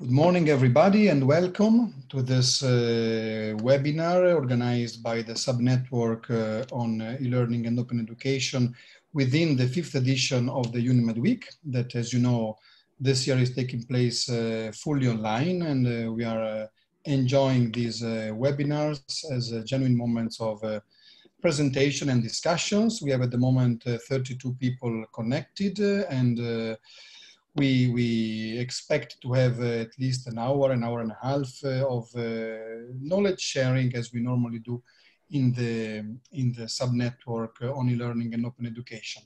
Good morning, everybody, and welcome to this uh, webinar organized by the subnetwork uh, on uh, e-learning and open education within the fifth edition of the UNIMED Week that, as you know, this year is taking place uh, fully online and uh, we are uh, enjoying these webinars as genuine moments of presentation and discussions. We have at the moment 32 people connected and we, we expect to have uh, at least an hour, an hour and a half uh, of uh, knowledge sharing as we normally do in the, in the subnetwork on e-learning and open education.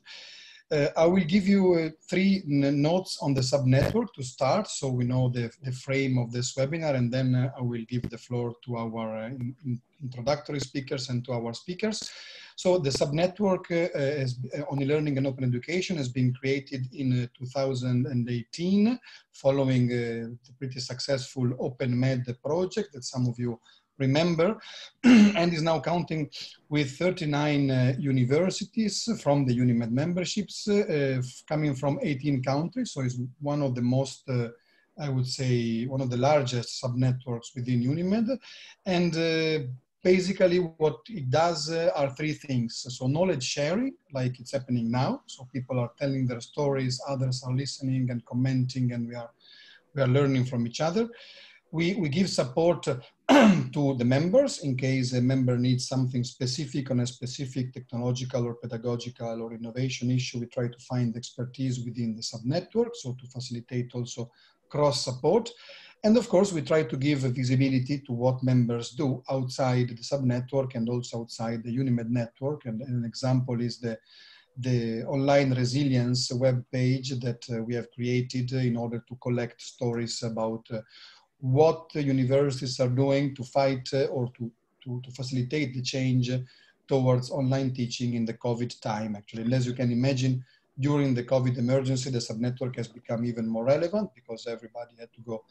Uh, I will give you uh, three notes on the subnetwork to start so we know the, the frame of this webinar and then uh, I will give the floor to our in introductory speakers and to our speakers. So the subnetwork uh, is, uh, on e-learning and open education has been created in uh, 2018 following the pretty successful OpenMed project that some of you remember, and is now counting with 39 uh, universities from the UNIMED memberships uh, coming from 18 countries. So it's one of the most, uh, I would say, one of the largest subnetworks within UNIMED. And basically what it does uh, are three things. So knowledge sharing, like it's happening now. So people are telling their stories, others are listening and commenting and we are, we are learning from each other. We, we give support to the members in case a member needs something specific on a specific technological or pedagogical or innovation issue. We try to find expertise within the subnetwork, so to facilitate also cross support. And of course, we try to give visibility to what members do outside the subnetwork and also outside the UNIMED network. And, an example is the, the online resilience web page that uh, we have created in order to collect stories about uh, what universities are doing to fight uh, or to, to, to, facilitate the change towards online teaching in the COVID time, actually. And as you can imagine, during the COVID emergency, the subnetwork has become even more relevant because everybody had to go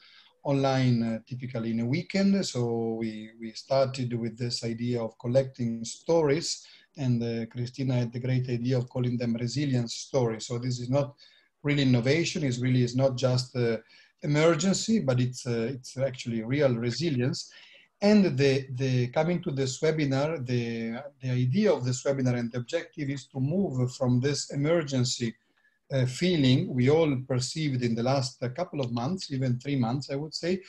online uh, typically in a weekend. So we, we started with this idea of collecting stories and uh, Christina had the great idea of calling them resilience stories. So this is not really innovation, it's really is not just uh, emergency, but it's, uh, it's actually real resilience. And the, the coming to this webinar, the, the idea of this webinar and the objective is to move from this emergency uh, feeling we all perceived in the last couple of months, even three months, I would say,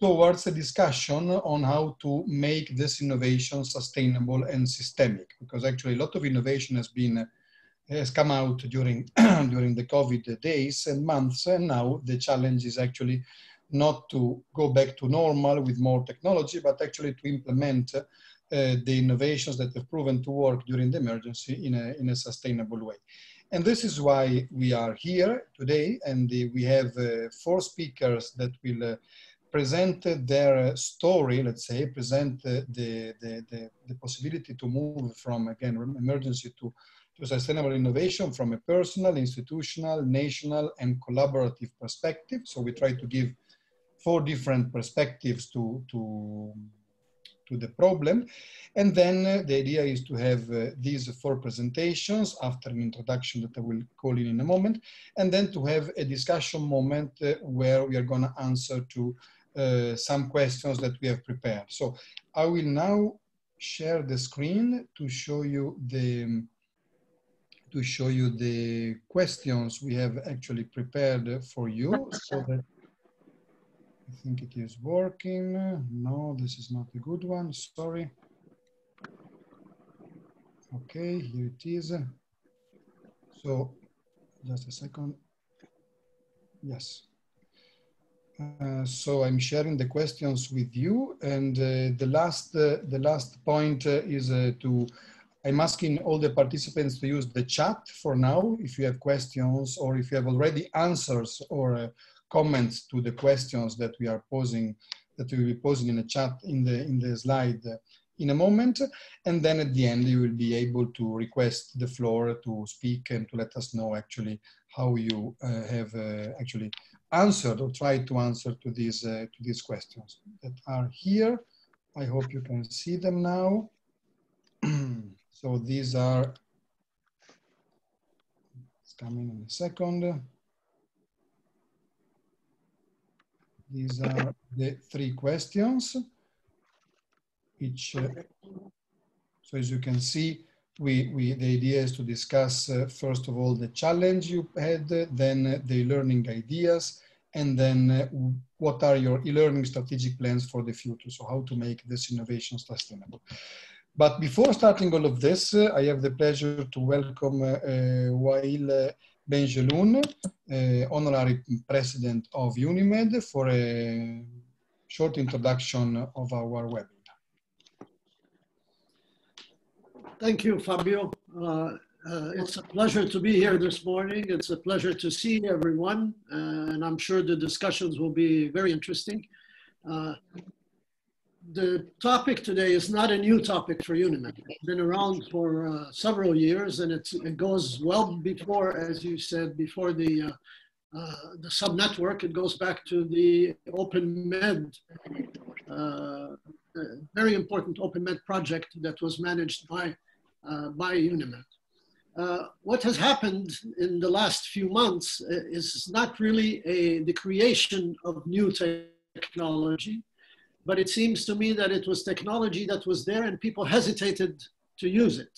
towards a discussion on how to make this innovation sustainable and systemic. Because actually a lot of innovation has been has come out during during the COVID days and months, and now the challenge is actually not to go back to normal with more technology, but actually to implement uh, the innovations that have proven to work during the emergency in a, in a sustainable way. And this is why we are here today, and we have uh, four speakers that will uh, present their story, let's say, present the, the, the, the, possibility to move from, again, emergency to, to sustainable innovation from a personal, institutional, national, and collaborative perspective. So we try to give four different perspectives to, to to the problem. And then uh, the idea is to have uh, these four presentations after an introduction that I will call in in a moment, and then to have a discussion moment uh, where we are going to answer to uh, some questions that we have prepared. So I will now share the screen to show you the to show you the questions we have actually prepared for you so that I think it is working. No, this is not a good one, sorry. Okay, here it is. So just a second. Yes. Uh, so I'm sharing the questions with you, and uh, the last uh, the last point uh, is uh, to I'm asking all the participants to use the chat for now. If you have questions or if you have already answers or uh, comments to the questions that we are posing, that we will be posing in the chat in the, in the slide in a moment. And then at the end, you will be able to request the floor to speak and to let us know actually how you uh, have uh, actually answered or tried to answer to these, uh, to these questions that are here. I hope you can see them now. so these are, it's coming in a second. These are the three questions. Each, uh, so as you can see, we, we, the idea is to discuss, uh, first of all, the challenge you had, uh, then the learning ideas, and then uh, what are your e-learning strategic plans for the future? So how to make this innovation sustainable. But before starting all of this, uh, I have the pleasure to welcome uh, Benjelloun, Honorary President of UNIMED, for a short introduction of our webinar. Thank you, Fabio. Uh, uh, it's a pleasure to be here this morning. It's a pleasure to see everyone, uh, and I'm sure the discussions will be very interesting. Uh, the topic today is not a new topic for UNIMED. It's been around for uh, several years, and it goes well before, as you said, before the uh, uh, the subnetwork. It goes back to the OpenMed, very important OpenMed project that was managed by by UNIMED. Uh, what has happened in the last few months uh, is not really a, the creation of new technology, but it seems to me that it was technology that was there and people hesitated to use it.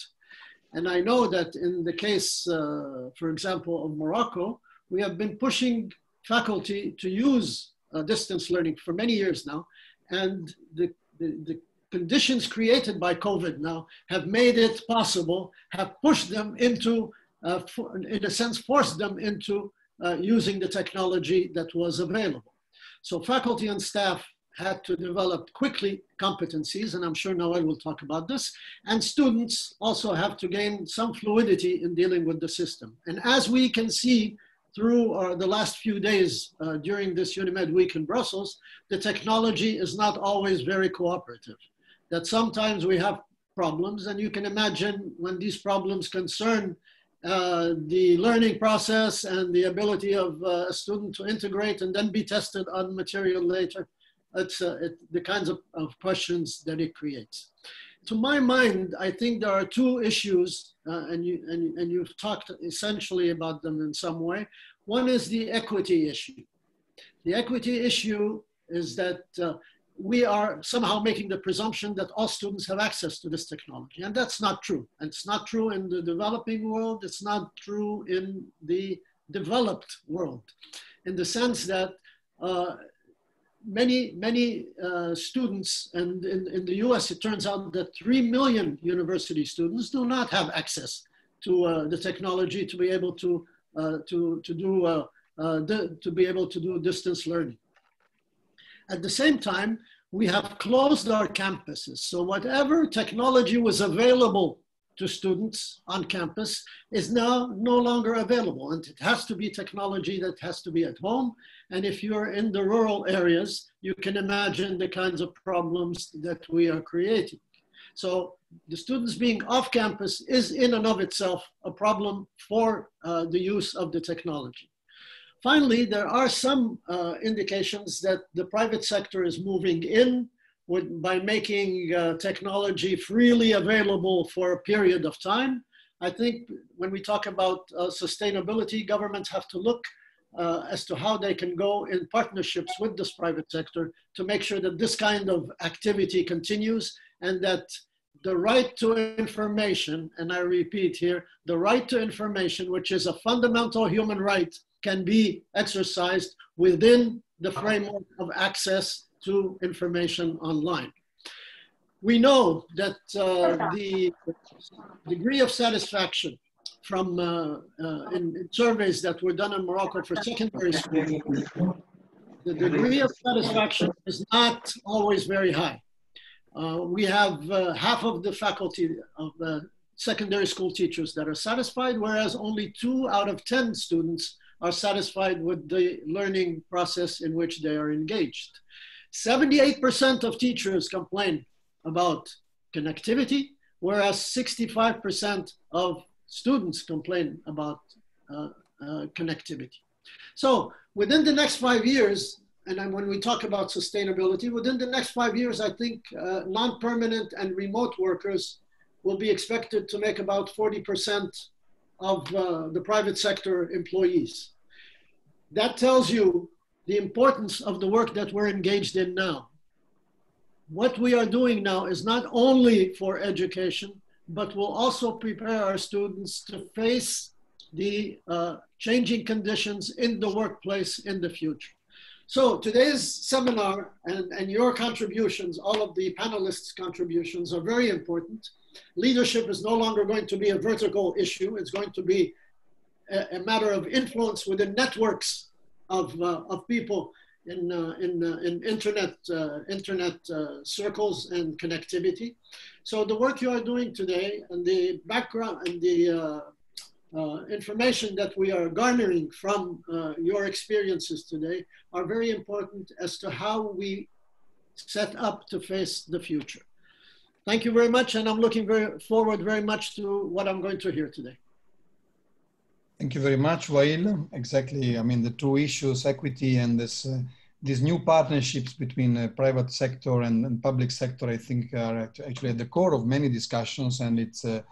And I know that in the case, uh, for example, of Morocco, we have been pushing faculty to use uh, distance learning for many years now. And the, the, the conditions created by COVID now have made it possible, have pushed them into, uh, for, in a sense, forced them into uh, using the technology that was available. So faculty and staff had to develop quickly competencies, and I'm sure Noel will talk about this. And students also have to gain some fluidity in dealing with the system. And as we can see through uh, the last few days uh, during this UNIMED week in Brussels, the technology is not always very cooperative that sometimes we have problems and you can imagine when these problems concern uh, the learning process and the ability of uh, a student to integrate and then be tested on material later. It's uh, it, the kinds of, of, questions that it creates. To my mind, I think there are two issues, uh, and, you, and, and you've talked essentially about them in some way. One is the equity issue. The equity issue is that uh, we are somehow making the presumption that all students have access to this technology. And that's not true. And it's not true in the developing world. It's not true in the developed world, in the sense that uh, many, many uh, students, and in, in the US, it turns out that 3 million university students do not have access to uh, the technology to be able to, uh, to, to do, uh, uh, to be able to do distance learning. At the same time, we have closed our campuses. So whatever technology was available to students on campus is now no longer available. And it has to be technology that has to be at home. And if you're in the rural areas, you can imagine the kinds of problems that we are creating. So the students being off campus is in and of itself a problem for uh, the use of the technology. Finally, there are some uh, indications that the private sector is moving in with, by making uh, technology freely available for a period of time. I think when we talk about uh, sustainability, governments have to look uh, as to how they can go in partnerships with this private sector to make sure that this kind of activity continues and that the right to information, and I repeat here, the right to information, which is a fundamental human right can be exercised within the framework of access to information online. We know that uh, the degree of satisfaction from uh, uh, in, in, surveys that were done in Morocco for secondary school, the degree of satisfaction is not always very high. Uh, we have uh, half of the faculty of uh, secondary school teachers that are satisfied, whereas only two out of 10 students are satisfied with the learning process in which they are engaged. 78% of teachers complain about connectivity, whereas 65% of students complain about uh, uh, connectivity. So within the next five years, and when we talk about sustainability, within the next five years, I think uh, non-permanent and remote workers will be expected to make about 40% of uh, the private sector employees. That tells you the importance of the work that we're engaged in now. What we are doing now is not only for education, but will also prepare our students to face the uh, changing conditions in the workplace in the future. So today's seminar and, and your contributions, all of the panelists' contributions are very important. Leadership is no longer going to be a vertical issue. It's going to be a, a matter of influence within networks of, uh, of people in, uh, in, uh, in internet, internet circles and connectivity. So the work you are doing today and the background and the uh, information that we are garnering from uh, your experiences today are very important as to how we set up to face the future. Thank you very much, and I'm looking very forward very much to what I'm going to hear today. Thank you very much, Wael. Exactly. I mean, the two issues, equity and this, uh, these new partnerships between uh, private sector and, and, public sector, I think are actually at the core of many discussions. And it's, uh,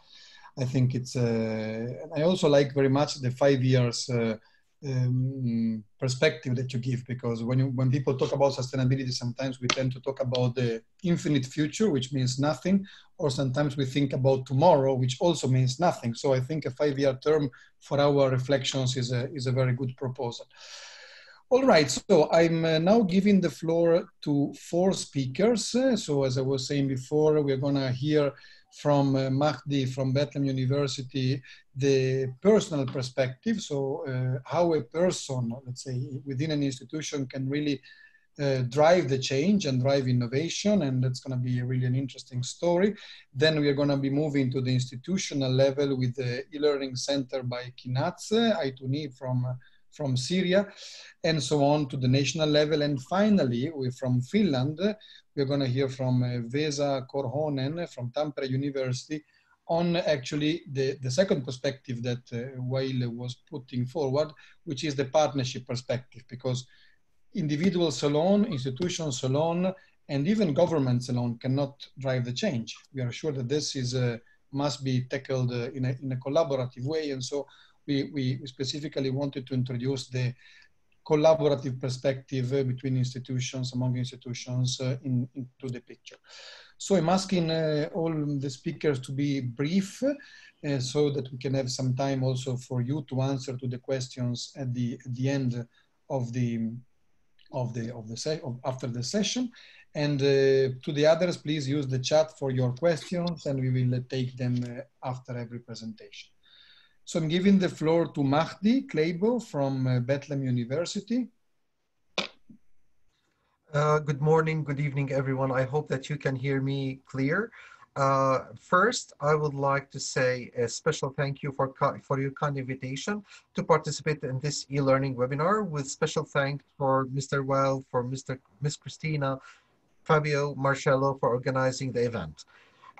I think it's, uh, I also like very much the five years uh, um, perspective that you give because when you, when people talk about sustainability sometimes we tend to talk about the infinite future which means nothing or sometimes we think about tomorrow which also means nothing. So i think a five year term for our reflections is a is a very good proposal. All right so i'm uh, now giving the floor to four speakers. So as i was saying before we're to hear from uh, Mahdi from Bethlehem University the personal perspective. So uh, how a person, let's say within an institution can really uh, drive the change and drive innovation. And that's going to be really an interesting story. Then we are going to be moving to the institutional level with the e-learning center by Kinaz, Aituni from from Syria, and so on to the national level. And finally, we're from Finland, we're going to hear from uh, Vesa Korhonen from Tampere University on actually the, the second perspective that uh, Wael was putting forward, which is the partnership perspective, because individuals alone, institutions alone, and even governments alone cannot drive the change. We are sure that this is uh, must be tackled uh, in, a, in a collaborative way. And so we, we specifically wanted to introduce the collaborative perspective uh, between institutions, among institutions uh, in, into the picture. So I'm asking uh, all the speakers to be brief uh, so that we can have some time also for you to answer to the questions at the, at the end of the, of the, of the after the session. And uh, to the others, please use the chat for your questions and we will take them uh, after every presentation. So I'm giving the floor to Mahdi Kleibo from uh, Bethlehem University. Uh, good morning, good evening, everyone. I hope that you can hear me clear. Uh, first, I would like to say a special thank you for, for your kind invitation to participate in this e-learning webinar with special thanks for Mr. Wael, for Mr. Miss Christina, Fabio, Marcello for organizing the event.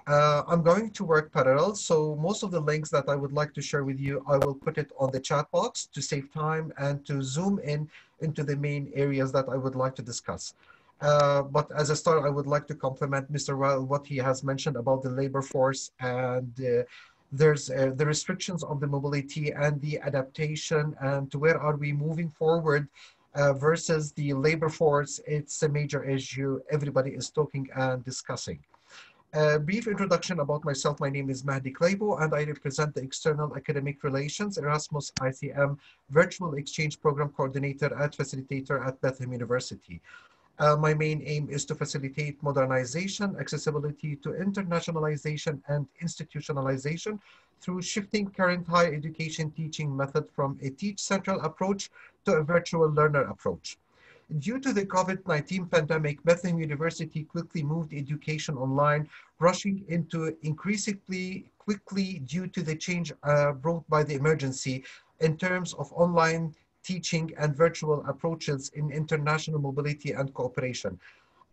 Uh, I'm going to work parallel, so most of the links that I would like to share with you, I will put it on the chat box to save time and to zoom in into the main areas that I would like to discuss. Uh, but as a start, I would like to compliment Mr. Wael, what he has mentioned about the labor force and uh, there's uh, the restrictions of the mobility and the adaptation and to where are we moving forward uh, versus the labor force. It's a major issue everybody is talking and discussing. A brief introduction about myself. My name is Mahdi Kleibo and I represent the External Academic Relations Erasmus ICM Virtual Exchange Program Coordinator and Facilitator at Bethlehem University. Uh, my main aim is to facilitate modernization, accessibility to internationalization and institutionalization through shifting current higher education teaching method from a teach central approach to a virtual learner approach. Due to the COVID-19 pandemic, Bethlehem University quickly moved education online, rushing into increasingly quickly due to the change uh, brought by the emergency in terms of online teaching and virtual approaches in international mobility and cooperation.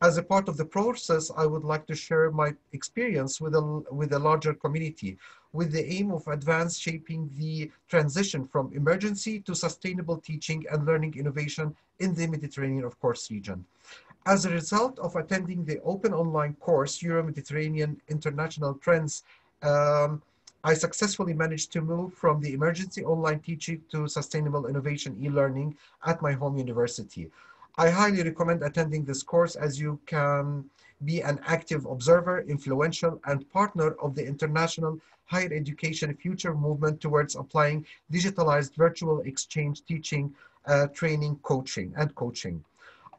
As a part of the process, I would like to share my experience with a, with a larger community with the aim of advance shaping the transition from emergency to sustainable teaching and learning innovation in the Mediterranean, of course, region. As a result of attending the open online course, Euro-Mediterranean International Trends, um, I successfully managed to move from the emergency online teaching to sustainable innovation e-learning at my home university. I highly recommend attending this course as you can be an active observer, influential, and partner of the international higher education future movement towards applying digitalized virtual exchange teaching, uh, training, coaching, and coaching.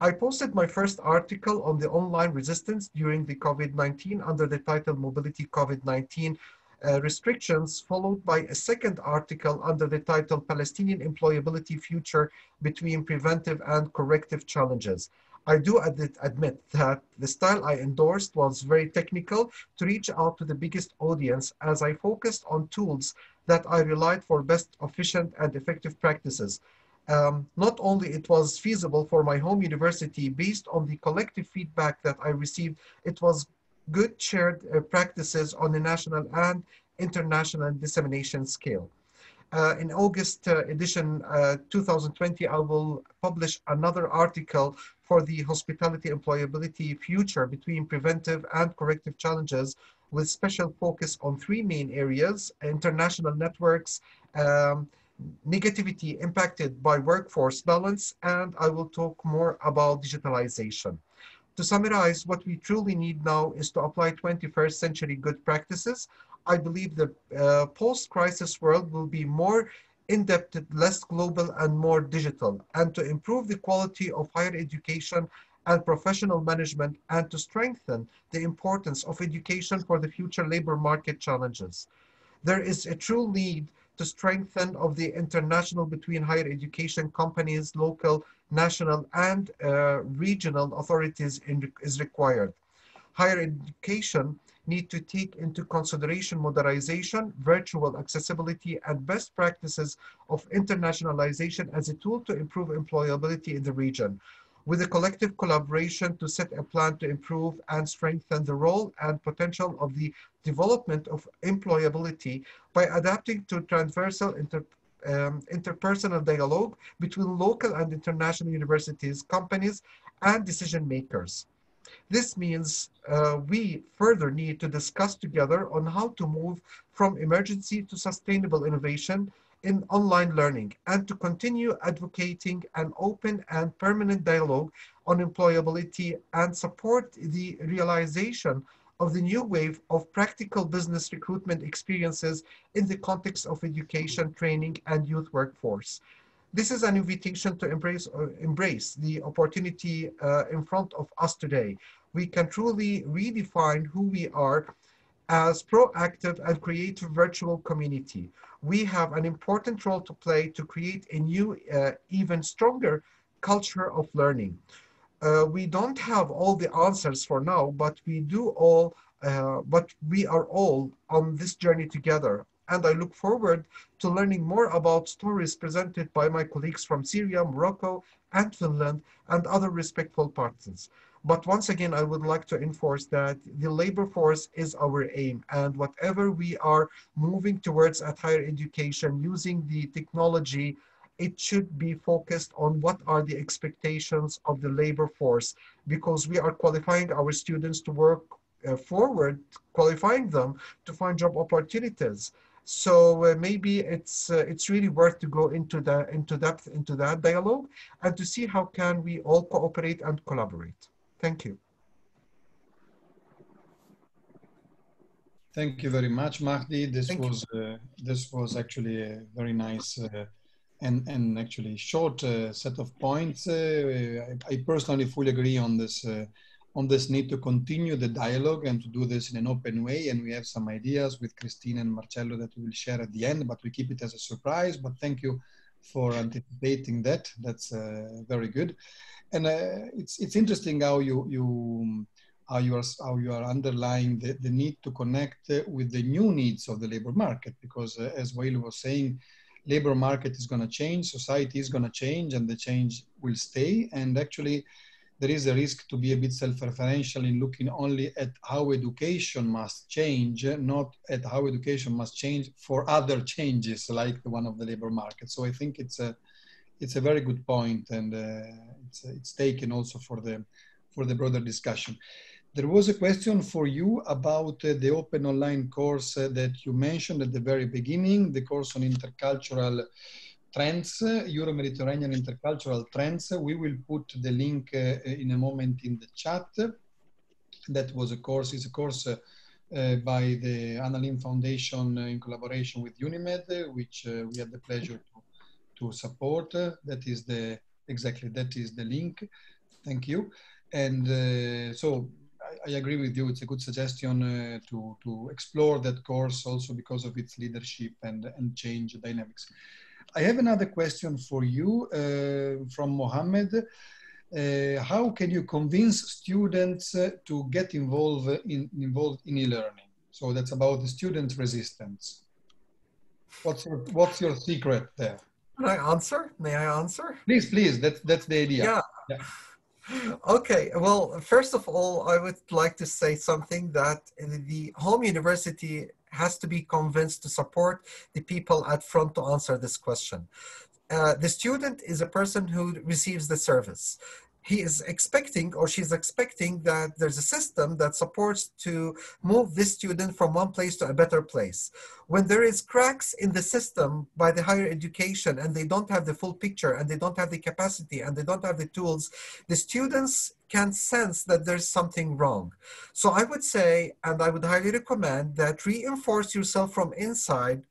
I posted my first article on the online resistance during the COVID-19 under the title Mobility COVID-19 uh, restrictions, followed by a second article under the title Palestinian Employability Future Between Preventive and Corrective Challenges. I do admit, admit that the style I endorsed was very technical to reach out to the biggest audience as I focused on tools that I relied for best efficient and effective practices. Um, not only it was feasible for my home university based on the collective feedback that I received, it was good shared uh, practices on the national and international dissemination scale. Uh, in August uh, edition uh, 2020, I will publish another article for the hospitality employability future between preventive and corrective challenges with special focus on three main areas, international networks, um, negativity impacted by workforce balance, and I will talk more about digitalization. To summarize, what we truly need now is to apply 21st century good practices. I believe the uh, post-crisis world will be more in-depth, less global, and more digital, and to improve the quality of higher education and professional management, and to strengthen the importance of education for the future labor market challenges. There is a true need to strengthen of the international between higher education companies, local, national, and uh, regional authorities in, is required. Higher education need to take into consideration modernization, virtual accessibility, and best practices of internationalization as a tool to improve employability in the region with a collective collaboration to set a plan to improve and strengthen the role and potential of the development of employability by adapting to transversal inter, um, interpersonal dialogue between local and international universities, companies, and decision makers. This means uh, we further need to discuss together on how to move from emergency to sustainable innovation in online learning and to continue advocating an open and permanent dialogue on employability and support the realization of the new wave of practical business recruitment experiences in the context of education, training, and youth workforce. This is an invitation to embrace, uh, embrace the opportunity uh, in front of us today. We can truly redefine who we are as proactive and creative virtual community we have an important role to play to create a new, uh, even stronger culture of learning. Uh, we don't have all the answers for now, but we do all, uh, but we are all on this journey together. And I look forward to learning more about stories presented by my colleagues from Syria, Morocco, and Finland, and other respectful partners. But once again, I would like to enforce that the labor force is our aim and whatever we are moving towards at higher education using the technology, it should be focused on what are the expectations of the labor force because we are qualifying our students to work uh, forward, qualifying them to find job opportunities. So uh, maybe it's uh, it's really worth to go into the into depth into that dialogue and to see how can we all cooperate and collaborate. Thank you. Thank you very much, Mahdi. This Thank was uh, this was actually a very nice uh, and and actually short uh, set of points. Uh, I, I, personally fully agree on this uh, on this need to continue the dialogue and to do this in an open way. And we have some ideas with Christine and Marcello that we will share at the end, but we keep it as a surprise. But thank you for anticipating that. That's uh, very good and uh, it's it's interesting how you you how you are how you are underlying the, the need to connect uh, with the new needs of the labor market because uh, as Wael was saying labor market is going to change society is going to change and the change will stay and actually there is a risk to be a bit self-referential in looking only at how education must change, not at how education must change for other changes like the one of the labor market. So I think it's a it's a very good point and uh, it's, it's taken also for the for the broader discussion. There was a question for you about uh, the open online course uh, that you mentioned at the very beginning, the course on intercultural trends, uh, Euro-Mediterranean intercultural trends. We will put the link uh, in a moment in the chat. That was a course, is a course uh, uh, by the Anna Lindh Foundation in collaboration with UNIMED, which we had the pleasure to, to support. that is the, exactly, that is the link. Thank you. And so I, agree with you. It's a good suggestion uh, to, to explore that course also because of its leadership and, and change dynamics. I have another question for you uh, from Mohammed. Uh, how can you convince students uh, to get involved in, involved in e-learning? So that's about the student resistance. What's your, what's your secret there? Can I answer? May I answer? Please, please. That's, that's the idea. Yeah. yeah. Okay, well, first of all, I would like to say something that the home university has to be convinced to support the people at front to answer this question. Uh, the student is a person who receives the service he is expecting or she's expecting that there's a system that supports to move this student from one place to a better place. When there is cracks in the system by the higher education and they don't have the full picture and they don't have the capacity and they don't have the tools, the students can sense that there's something wrong. So I would say, and I would highly recommend that reinforce yourself from inside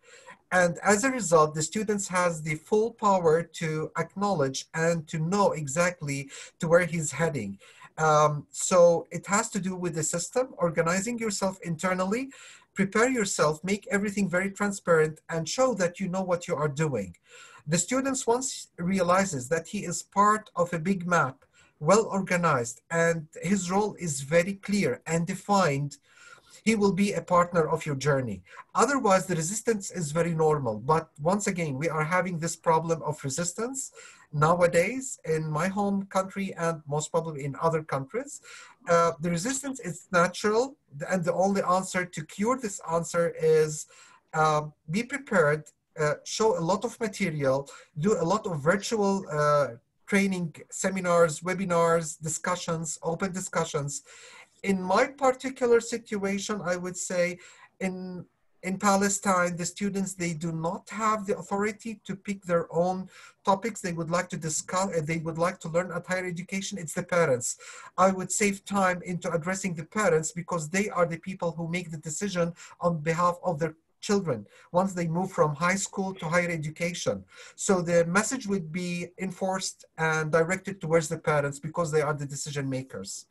and as a result, the students has the full power to acknowledge and to know exactly to where he's heading. Um, so it has to do with the system, organizing yourself internally, prepare yourself, make everything very transparent and show that you know what you are doing. The students once realizes that he is part of a big map, well organized, and his role is very clear and defined he will be a partner of your journey. Otherwise, the resistance is very normal. But once again, we are having this problem of resistance nowadays in my home country and most probably in other countries. Uh, the resistance is natural, and the only answer to cure this answer is uh, be prepared, uh, show a lot of material, do a lot of virtual uh, training seminars, webinars, discussions, open discussions, in my particular situation, I would say in in Palestine, the students, they do not have the authority to pick their own topics they would like to discuss, uh, they would like to learn at higher education. It's the parents. I would save time into addressing the parents because they are the people who make the decision on behalf of their children once they move from high school to higher education. So the message would be enforced and directed towards the parents because they are the decision makers.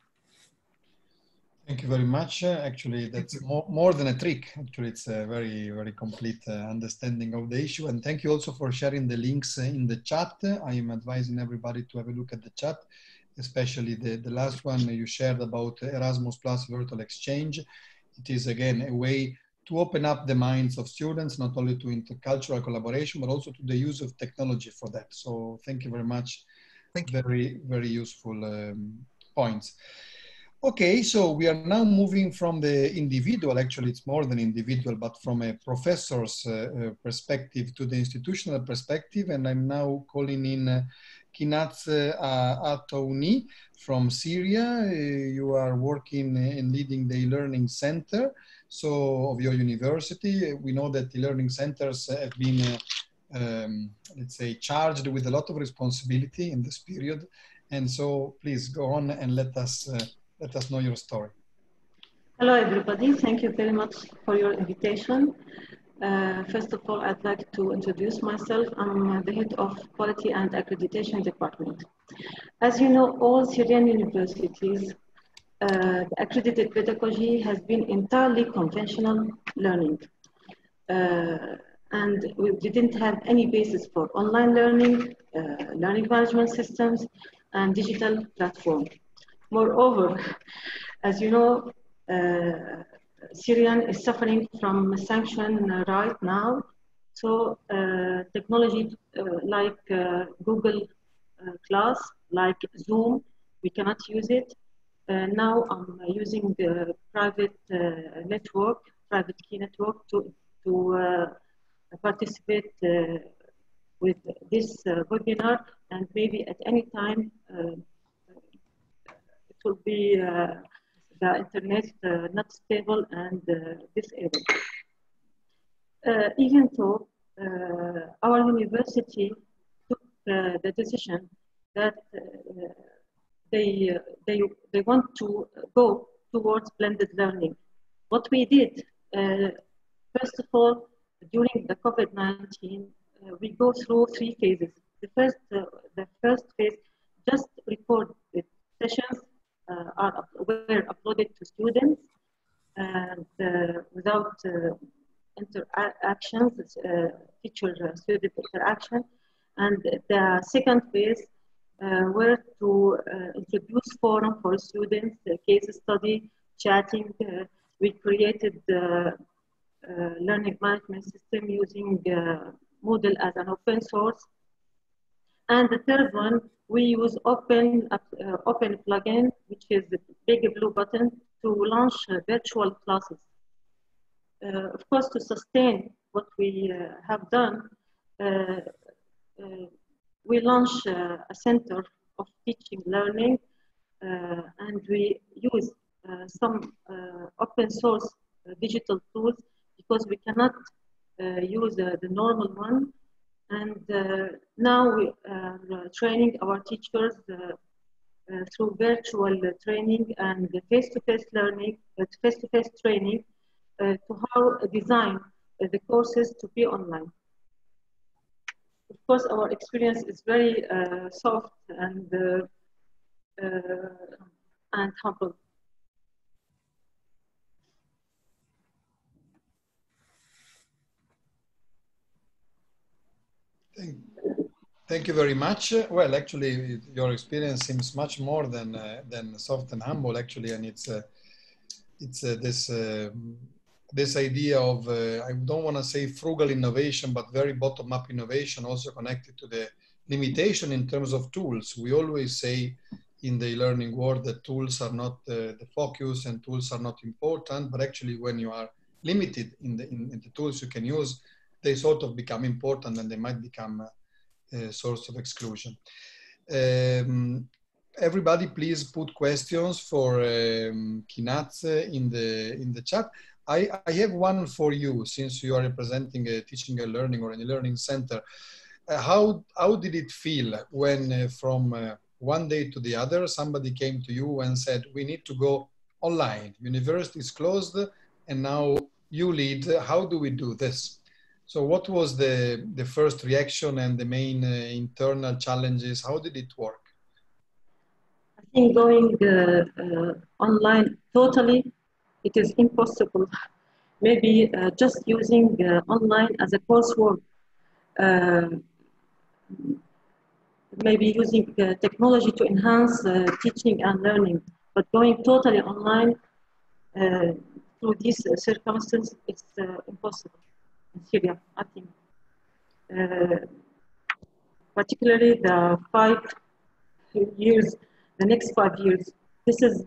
Thank you very much. Uh, actually, that's more, more than a trick. Actually, it's a very, very complete uh, understanding of the issue. And thank you also for sharing the links uh, in the chat. I am advising everybody to have a look at the chat, especially the, the last one you shared about Erasmus Plus Virtual Exchange. It is, again, a way to open up the minds of students, not only to intercultural collaboration, but also to the use of technology for that. So thank you very much. Thank you. Very, very useful um, points. Okay, so we are now moving from the individual, actually it's more than individual, but from a professor's uh, uh, perspective to the institutional perspective. And I'm now calling in uh, Kinaz uh, Atouni from Syria. Uh, you are working and leading the e-learning center so of your university. We know that the learning centers have been, uh, um, let's say, charged with a lot of responsibility in this period. And so please go on and let us let us know your story. Hello, everybody. Thank you very much for your invitation. Uh, first of all, I'd like to introduce myself. I'm the head of Quality and Accreditation Department. As you know, all Syrian universities, uh, accredited pedagogy has been entirely conventional learning. Uh, and we didn't have any basis for online learning, uh, learning management systems, and digital platform. Moreover, as you know, uh, Syrian is suffering from sanction right now. So uh, technology uh, like uh, Google uh, Class, like Zoom, we cannot use it. Uh, now I'm using the private network, private key network to, to participate with this webinar and maybe at any time will be uh, the internet uh, not stable and disabled. even though our university took the decision that they, they, they want to go towards blended learning. What we did, first of all, during the COVID-19, uh, we go through three phases. The first, uh, the first phase, just recorded sessions uh, Uh, are were uploaded to students and uh, without uh, interactions, teacher-student interaction. And the second phase uh, were to uh, introduce forum for students, uh, case study, chatting. we created the learning management system using Moodle as an open source. And the third one, we use open, uh, open plugin, which is the big blue button to launch uh, virtual classes. Uh, of course, to sustain what we uh, have done, uh, uh, we launched a center of teaching learning, and we use some open source digital tools because we cannot use the normal one. And uh, now we are uh, training our teachers uh, uh, through virtual training and face-to-face -face learning, face-to-face -face training to how design the courses to be online. Of course, our experience is very soft and and humble. Thank, thank you very much. Well, actually, your experience seems much more than uh, than soft and humble, actually, and it's uh, it's uh, this um, this idea of uh, I don't want to say frugal innovation, but very bottom up innovation, also connected to the limitation in terms of tools. We always say in the learning world that tools are not uh, the focus and tools are not important, but actually, when you are limited in the in, in the tools you can use they sort of become important and they might become a, a source of exclusion. Um, everybody please put questions for um, Kinaz in the in the chat. I, I have one for you since you are representing a teaching and learning or a learning center. Uh, how, how did it feel when uh, from uh, one day to the other somebody came to you and said we need to go online, university is closed and now you lead, how do we do this? So what was the, the first reaction and the main uh, internal challenges? How did it work? I think going uh, uh, online totally, it is impossible. Maybe uh, just using uh, online as a coursework, uh, maybe using technology to enhance teaching and learning, but going totally online through these circumstances, it's impossible. Syria, I think. Uh, particularly the five years, the next five years. This is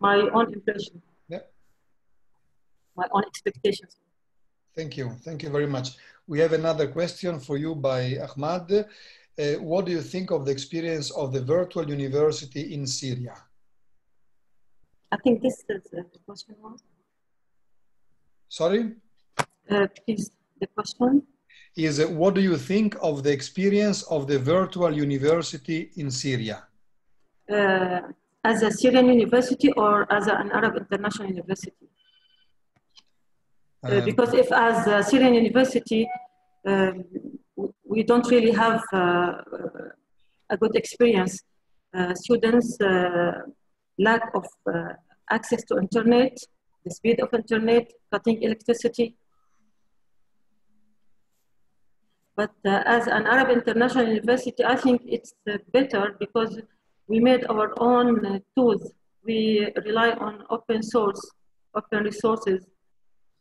my own impression. Yeah. My own expectations. Thank you. Thank you very much. We have another question for you by Ahmad. Uh, what do you think of the experience of the virtual university in Syria? I think this is uh, the question. Sorry? Uh, please, the question? Is uh, what do you think of the experience of the virtual university in Syria? Uh, as a Syrian university or as an Arab international university? Uh, um, because if as a Syrian university, um, we don't really have uh, a good experience. Uh, students lack of access to internet, the speed of internet, cutting electricity, But uh, as an Arab international university, I think it's uh, better because we made our own uh, tools. We rely on open source, open resources,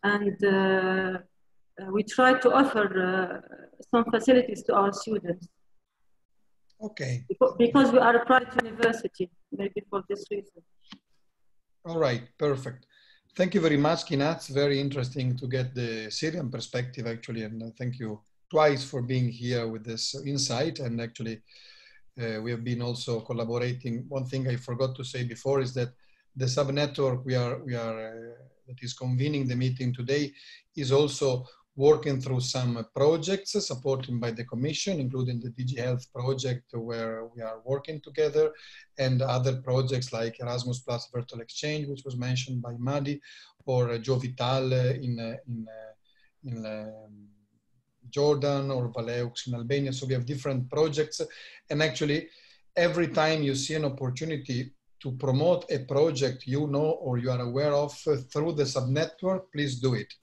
and uh, uh, we try to offer uh, some facilities to our students. Okay. Because we are a private university, maybe for this reason. All right, perfect. Thank you very much, Kinaz. Very interesting to get the Syrian perspective, actually, and thank you twice for being here with this insight. And actually, uh, we have been also collaborating. One thing I forgot to say before is that the subnetwork we are, we are uh, that is convening the meeting today is also working through some projects supported by the Commission, including the DG Health project where we are working together and other projects like Erasmus Plus Virtual Exchange, which was mentioned by Mahdi, or Jovital in, in, in um, Jordan or Valeux in Albania. So we have different projects. And actually, every time you see an opportunity to promote a project you know or you are aware of through the subnetwork, please do it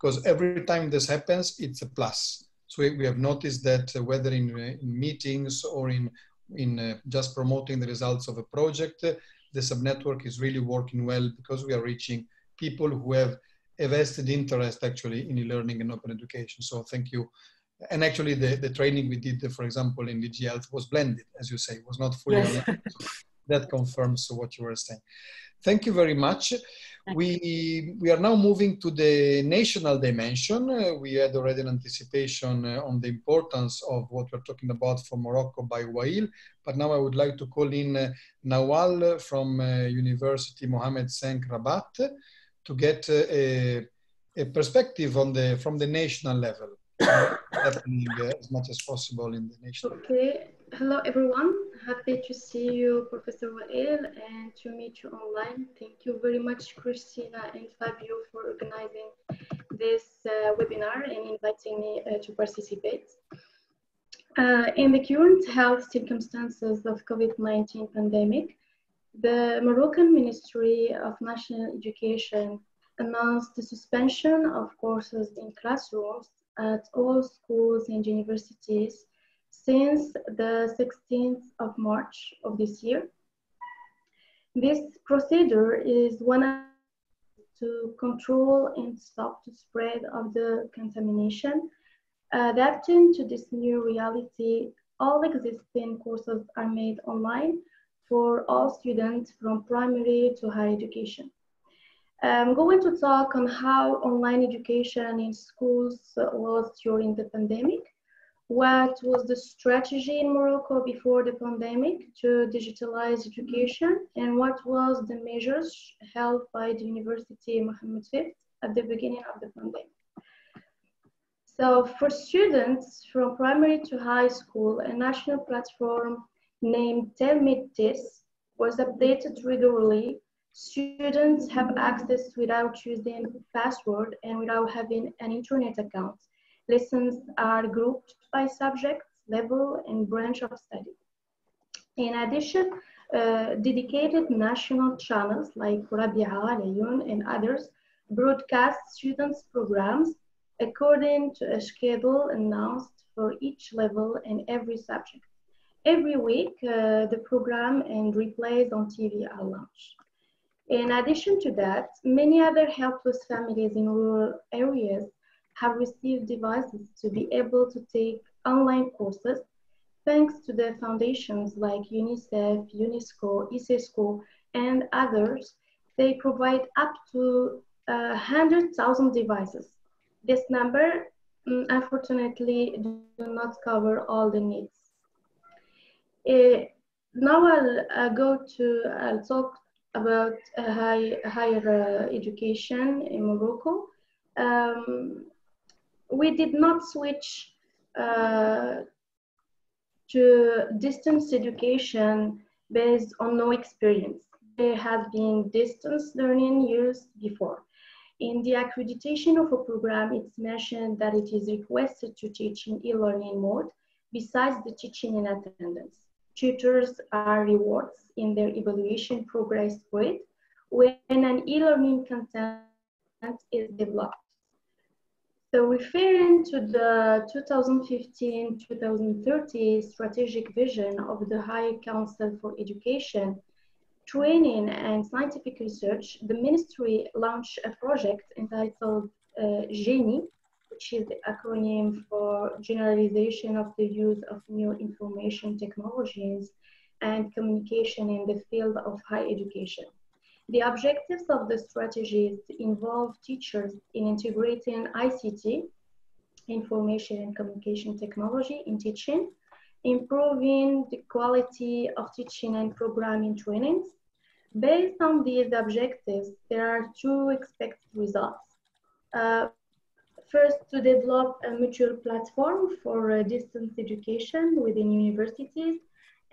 because every time this happens, it's a plus. So we have noticed that uh, whether in, uh, in, meetings or in, in uh, just promoting the results of a project, uh, the subnetwork is really working well because we are reaching people who have a vested interest actually in e-learning and open education. So thank you. And actually the, the training we did, for example, in DG Health was blended, as you say, was not fully yes. that confirms what you were saying. Thank you very much. We, we are now moving to the national dimension. Uh, we had already an anticipation uh, on the importance of what we're talking about for Morocco by Wael, but now I would like to call in uh, Nawal from uh, University Mohammed VI Rabat to get a, a, perspective on the, from the national level, happening uh, as much as possible in the national Okay, hello everyone. Happy to see you, Professor Wael, and to meet you online. Thank you very much, Christina and Fabio, for organizing this uh, webinar and inviting me uh, to participate. Uh, in the current health circumstances of COVID-19 pandemic, the Moroccan Ministry of National Education announced the suspension of courses in classrooms at all schools and universities since the 16th of March of this year. This procedure is one to control and stop the spread of the contamination. Adapting to this new reality, all existing courses are made online for all students from primary to higher education. Um, I'm going to talk on how online education in schools was during the pandemic what was the strategy in Morocco before the pandemic to digitalize education and what was the measures held by the University Mohammed V at the beginning of the pandemic. So for students from primary to high school, a national platform named TelmidTICE was updated regularly. Students have access without using password and without having an internet account. Lessons are grouped by subject, level, and branch of study. In addition, uh, dedicated national channels like Rabia, Laayoune, and others broadcast students' programs according to a schedule announced for each level and every subject. Every week, uh, the program and replays on TV are launched. In addition to that, many other helpless families in rural areas have received devices to be able to take online courses thanks to the foundations like UNICEF, UNESCO, ISESCO, and others. They provide up to uh, 100,000 devices. This number, um, unfortunately, do not cover all the needs. Uh, now I'll uh, go to, I'll talk about high, higher uh, education in Morocco. Um, we did not switch uh, to distance education based on no experience. There has been distance learning used before. In the accreditation of a program, it's mentioned that it is requested to teach in e-learning mode besides the teaching in attendance. Tutors are rewards in their evaluation progress grade when an e-learning content is developed. So referring to the 2015-2030 strategic vision of the High Council for Education, Training and Scientific Research, the ministry launched a project entitled uh, which is the acronym for Generalization of the Use of New Information Technologies and Communication in the Field of Higher Education. The objectives of the strategies involve teachers in integrating ICT, information and communication technology in teaching, improving the quality of teaching and programming trainings, Based on these objectives, there are two expected results. Uh, first, to develop a mutual platform for uh, distance education within universities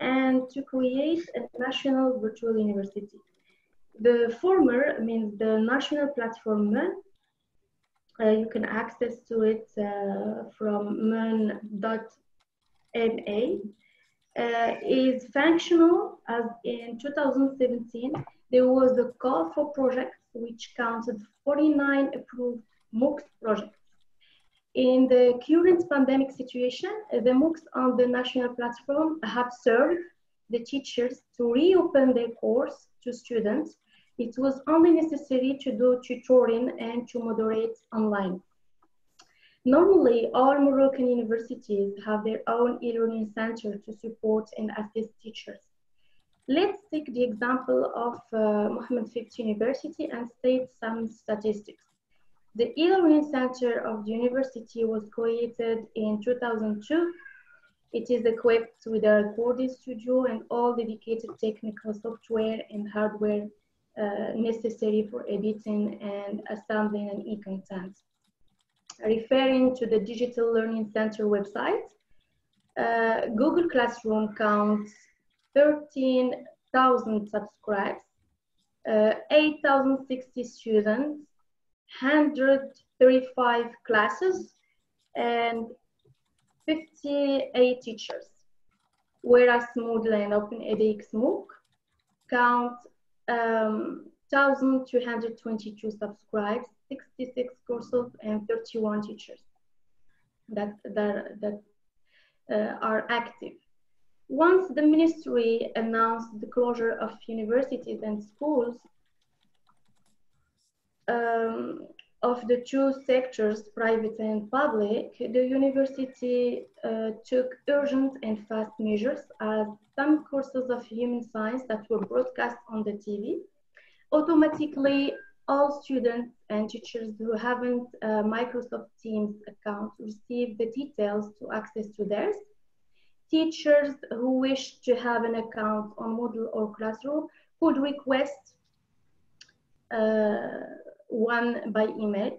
and to create a national virtual university. The former means the national platform uh, you can access to it uh, from MEN.ma uh, is functional as in 2017 there was a call for projects which counted 49 approved MOOCs projects. In the current pandemic situation, the MOOCs on the national platform have served the teachers to reopen their course to students it was only necessary to do tutoring and to moderate online. Normally, all Moroccan universities have their own e-learning center to support and assist teachers. Let's take the example of uh, Mohammed V University and state some statistics. The e-learning center of the university was created in 2002. It is equipped with a recording studio and all dedicated technical software and hardware uh, necessary for editing and assembling an e-content. Referring to the Digital Learning Center website, uh, Google Classroom counts 13,000 subscribers, uh, 8,060 students, 135 classes, and 58 teachers. Whereas Moodle and OpenEdX MOOC count um, 1,222 subscribed, 66 courses, and 31 teachers that, that, that uh, are active. Once the ministry announced the closure of universities and schools, um, of the two sectors, private and public, the university uh, took urgent and fast measures as some courses of human science that were broadcast on the TV. Automatically, all students and teachers who haven't a Microsoft Teams account receive the details to access to theirs. Teachers who wish to have an account on Moodle or Classroom could request uh, one by email.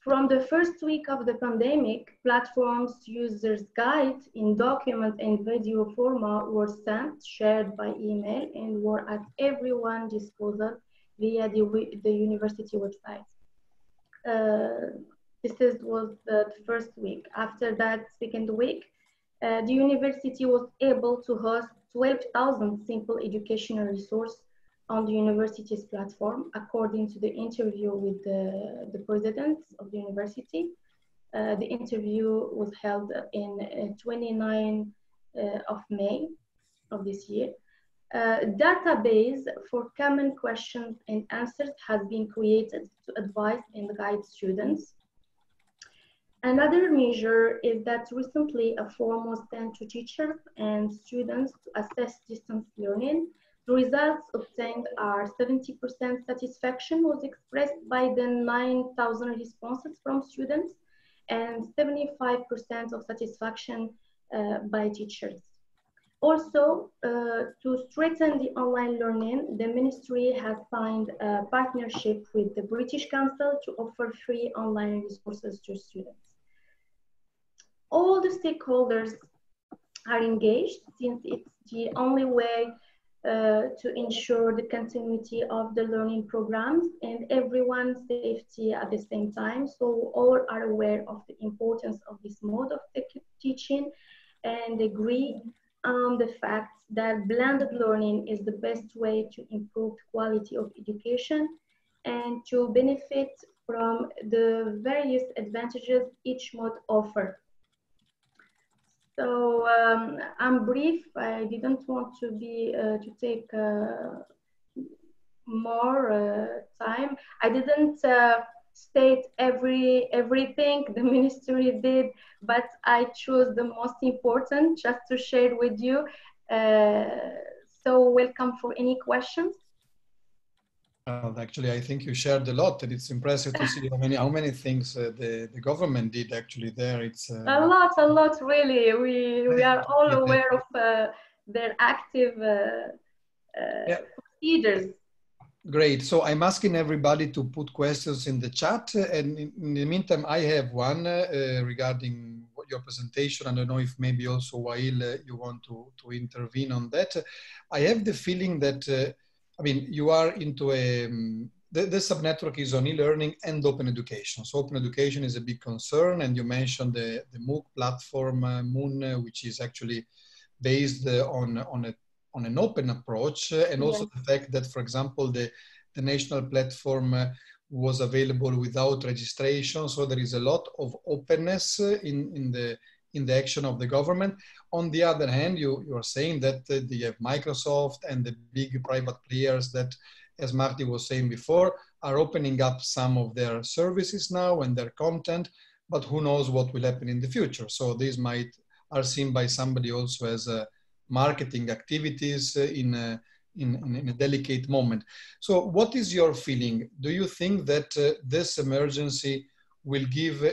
From the first week of the pandemic, platforms users' guide in document and video format were sent, shared by email, and were at everyone's disposal via the, the university website. Uh, this is, was the first week. After that second week, uh, the university was able to host 12,000 simple educational resources on the university's platform, according to the interview with the, the president of the university. Uh, the interview was held in uh, 29 uh, of May of this year. Uh, database for common questions and answers has been created to advise and guide students. Another measure is that recently a form was sent to teachers and students to assess distance learning the results obtained are 70% satisfaction was expressed by the 9,000 responses from students and 75% of satisfaction uh, by teachers. Also, uh, to strengthen the online learning, the ministry has signed a partnership with the British Council to offer free online resources to students. All the stakeholders are engaged since it's the only way uh, to ensure the continuity of the learning programs and everyone's safety at the same time. So all are aware of the importance of this mode of teaching and agree on the fact that blended learning is the best way to improve the quality of education and to benefit from the various advantages each mode offers. So um, I'm brief. I didn't want to be uh, to take uh, more uh, time. I didn't uh, state every everything the ministry did, but I chose the most important just to share with you. Uh, so welcome for any questions. Uh, actually, I think you shared a lot, and it's impressive to see how many how many things uh, the the government did actually there. It's uh, a lot, a lot, really. We we are all aware of uh, their active uh, uh, yeah. procedures Great. So I'm asking everybody to put questions in the chat. And in, in the meantime, I have one uh, regarding your presentation. I don't know if maybe also Wael, uh, you want to, to intervene on that. I have the feeling that, uh, I mean, you are into a, um, the, the subnetwork is on e-learning and open education. So open education is a big concern. And you mentioned the, the MOOC platform, uh, Moon, uh, which is actually based uh, on, on a on an open approach uh, and also the fact that, for example, the, the national platform uh, was available without registration. So there is a lot of openness uh, in, in, the, in the action of the government. On the other hand, you, you are saying that uh, have Microsoft and the big private players that, as Marty was saying before, are opening up some of their services now and their content, but who knows what will happen in the future. So these might are seen by somebody also as a, marketing activities uh, in a, in, in, a delicate moment. So what is your feeling? Do you think that uh, this emergency will give a,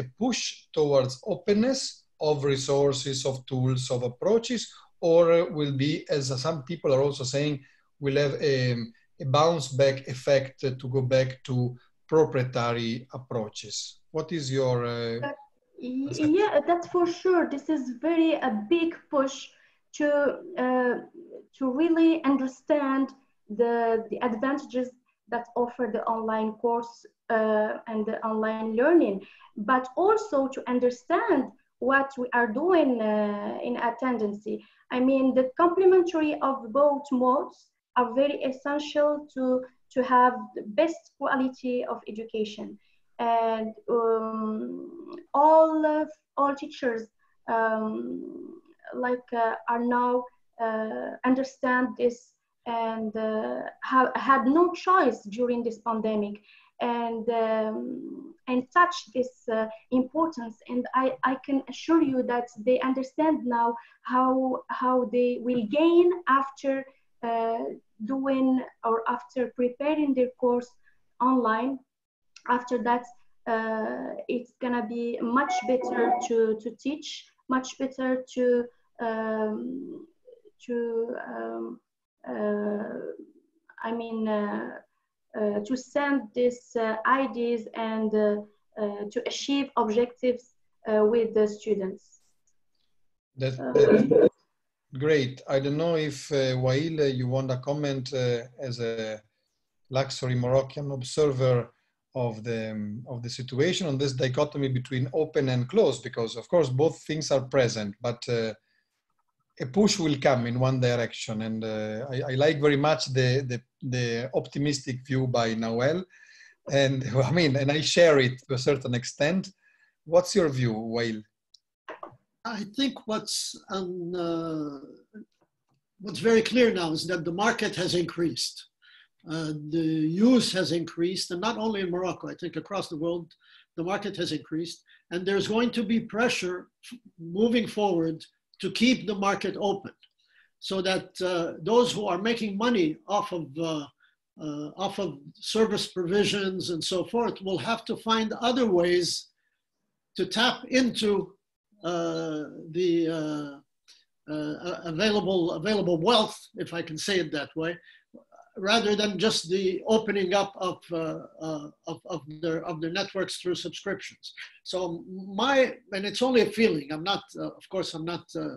a push towards openness of resources, of tools, of approaches, or will be, as some people are also saying, will have a, a bounce back effect to go back to proprietary approaches? What is your... Uh, yeah, that's for sure. This is very a big push to, uh, to really understand the, the advantages that offer the online course uh, and the online learning, but also to understand what we are doing uh, in attendance. I mean, the complementary of both modes are very essential to, to have the best quality of education. And um, all, all teachers um, like uh, are now uh, understand this and uh, have had no choice during this pandemic and um, and touch this uh, importance. And I, I can assure you that they understand now how how they will gain after uh, doing or after preparing their course online. After that uh, it's gonna be much better to to teach much better to um, to um, uh, I mean uh, to send these ideas and to achieve objectives with the students. That's, great. I don't know if uh, Wael, you want to comment uh, as a luxury Moroccan observer of the um, of the situation on this dichotomy between open and closed, because of course both things are present, but uh, a push will come in one direction. And uh, I, I, like very much the, the, the, optimistic view by Nawal. And I mean, and I share it to a certain extent. What's your view, Wael? I think what's um, uh, what's very clear now is that the market has increased. Uh, the use has increased, and not only in Morocco, I think across the world, the market has increased, and there's going to be pressure moving forward to keep the market open so that uh, those who are making money off of, uh, uh, off of service provisions and so forth will have to find other ways to tap into uh, the uh, uh, available, available wealth, if I can say it that way, rather than just the opening up of, uh, uh, of, of, their, of their networks through subscriptions. So my, and it's only a feeling, I'm not, uh, of course, I'm not, uh,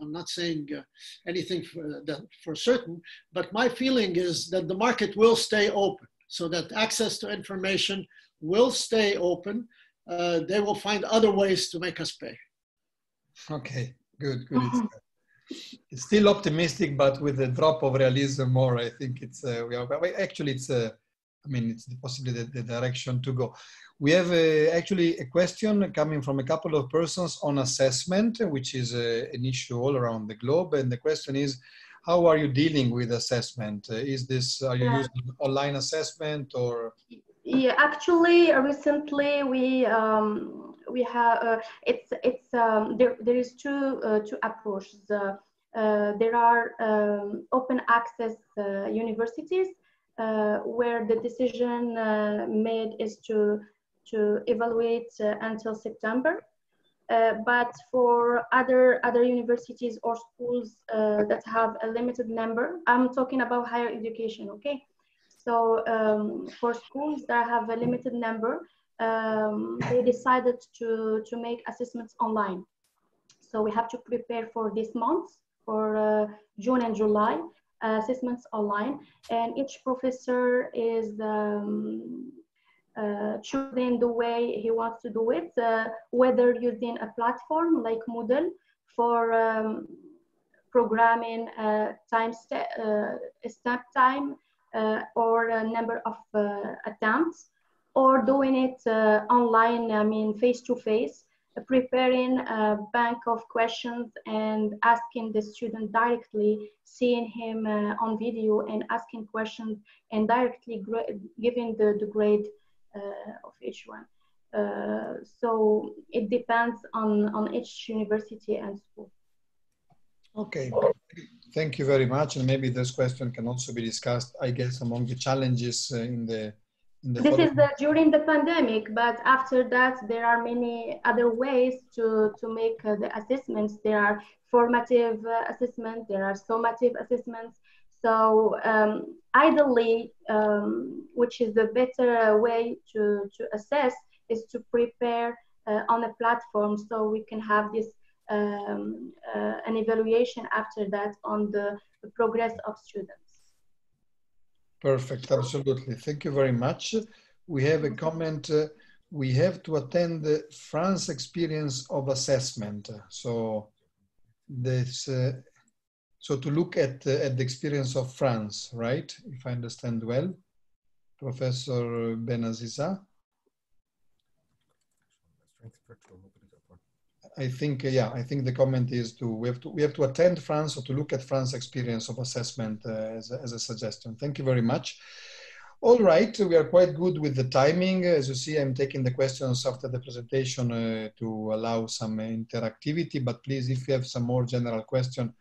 I'm not saying uh, anything for, that, for certain, but my feeling is that the market will stay open so that access to information will stay open. Uh, they will find other ways to make us pay. Okay, good, good it's still optimistic, but with a drop of realism more. I think it's uh, we are actually it's uh, I mean it's possibly the, the, direction to go. We have uh, actually a question coming from a couple of persons on assessment, which is uh, an issue all around the globe, and the question is. How are you dealing with assessment? Uh, is this are you yeah. using online assessment or? Yeah, actually, recently we um, we have uh, it's it's um, there there is two uh, two approaches. Uh, there are um, open access universities where the decision made is to to evaluate until September. Uh, but for other other universities or schools uh, that have a limited number, I'm talking about higher education, okay? So um, for schools that have a limited number, um, they decided to, to make assessments online. So we have to prepare for this month, for uh, June and July, uh, assessments online. And each professor is um, uh, choosing the way he wants to do it, uh, whether using a platform like Moodle for um, programming uh, time st uh, stamp time or a number of attempts, or doing it uh, online, I mean, face to face, preparing a bank of questions and asking the student directly, seeing him uh, on video and asking questions and directly giving the, the grade of each one. Uh, so it depends on, on each university and school. Okay, thank you very much. And maybe this question can also be discussed, I guess, among the challenges uh, in the this is the, during the pandemic, but after that, there are many other ways to, to make uh, the assessments. There are formative uh, assessments, there are summative assessments. So um, ideally, um, which is the better way to, to assess is to prepare uh, on a platform so we can have this um, uh, an evaluation after that on the, the, progress of students. Perfect, absolutely. Thank you very much. We have a comment. Uh, we have to attend the France experience of assessment. So this, uh, so to look at, uh, at the experience of France, right? If I understand well, Professor Benaziza. I think, uh, yeah, I think the comment is to we have to we have to attend France or to look at France experience of assessment uh, as, a, as a suggestion. Thank you very much. All right, we are quite good with the timing. As you see, I'm taking the questions after the presentation uh, to allow some interactivity, but please, if you have some more general question,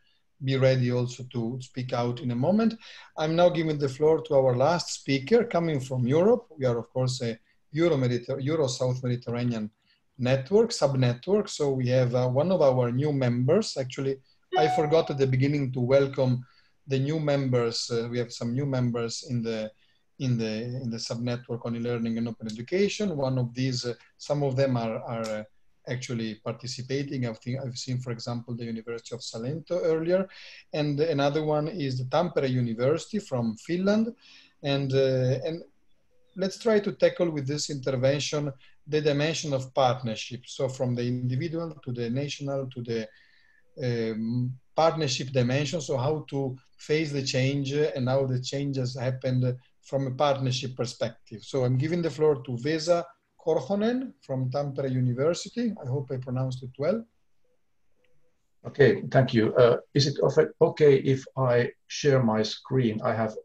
be ready also to speak out in a moment. I'm now giving the floor to our last speaker coming from Europe. We are, of course, a Euro-South Euro Mediterranean network, sub-network. So we have uh, one of our new members. Actually, I forgot at the beginning to welcome the new members. Uh, we have some new members in the in the in the sub-network on e-learning and open education. One of these, uh, some of them are are uh, actually participating. I think I've seen, for example, the University of Salento earlier, and another one is the Tampere University from Finland, and uh, and let's try to tackle with this intervention the dimension of partnership. So from the individual to the national to the um, partnership dimension. So how to face the change and how the changes happened from a partnership perspective. So I'm giving the floor to Vesa Korhonen from Tampere University. I hope I pronounced it well. Okay, thank you. Uh, is it okay if I share my screen? I have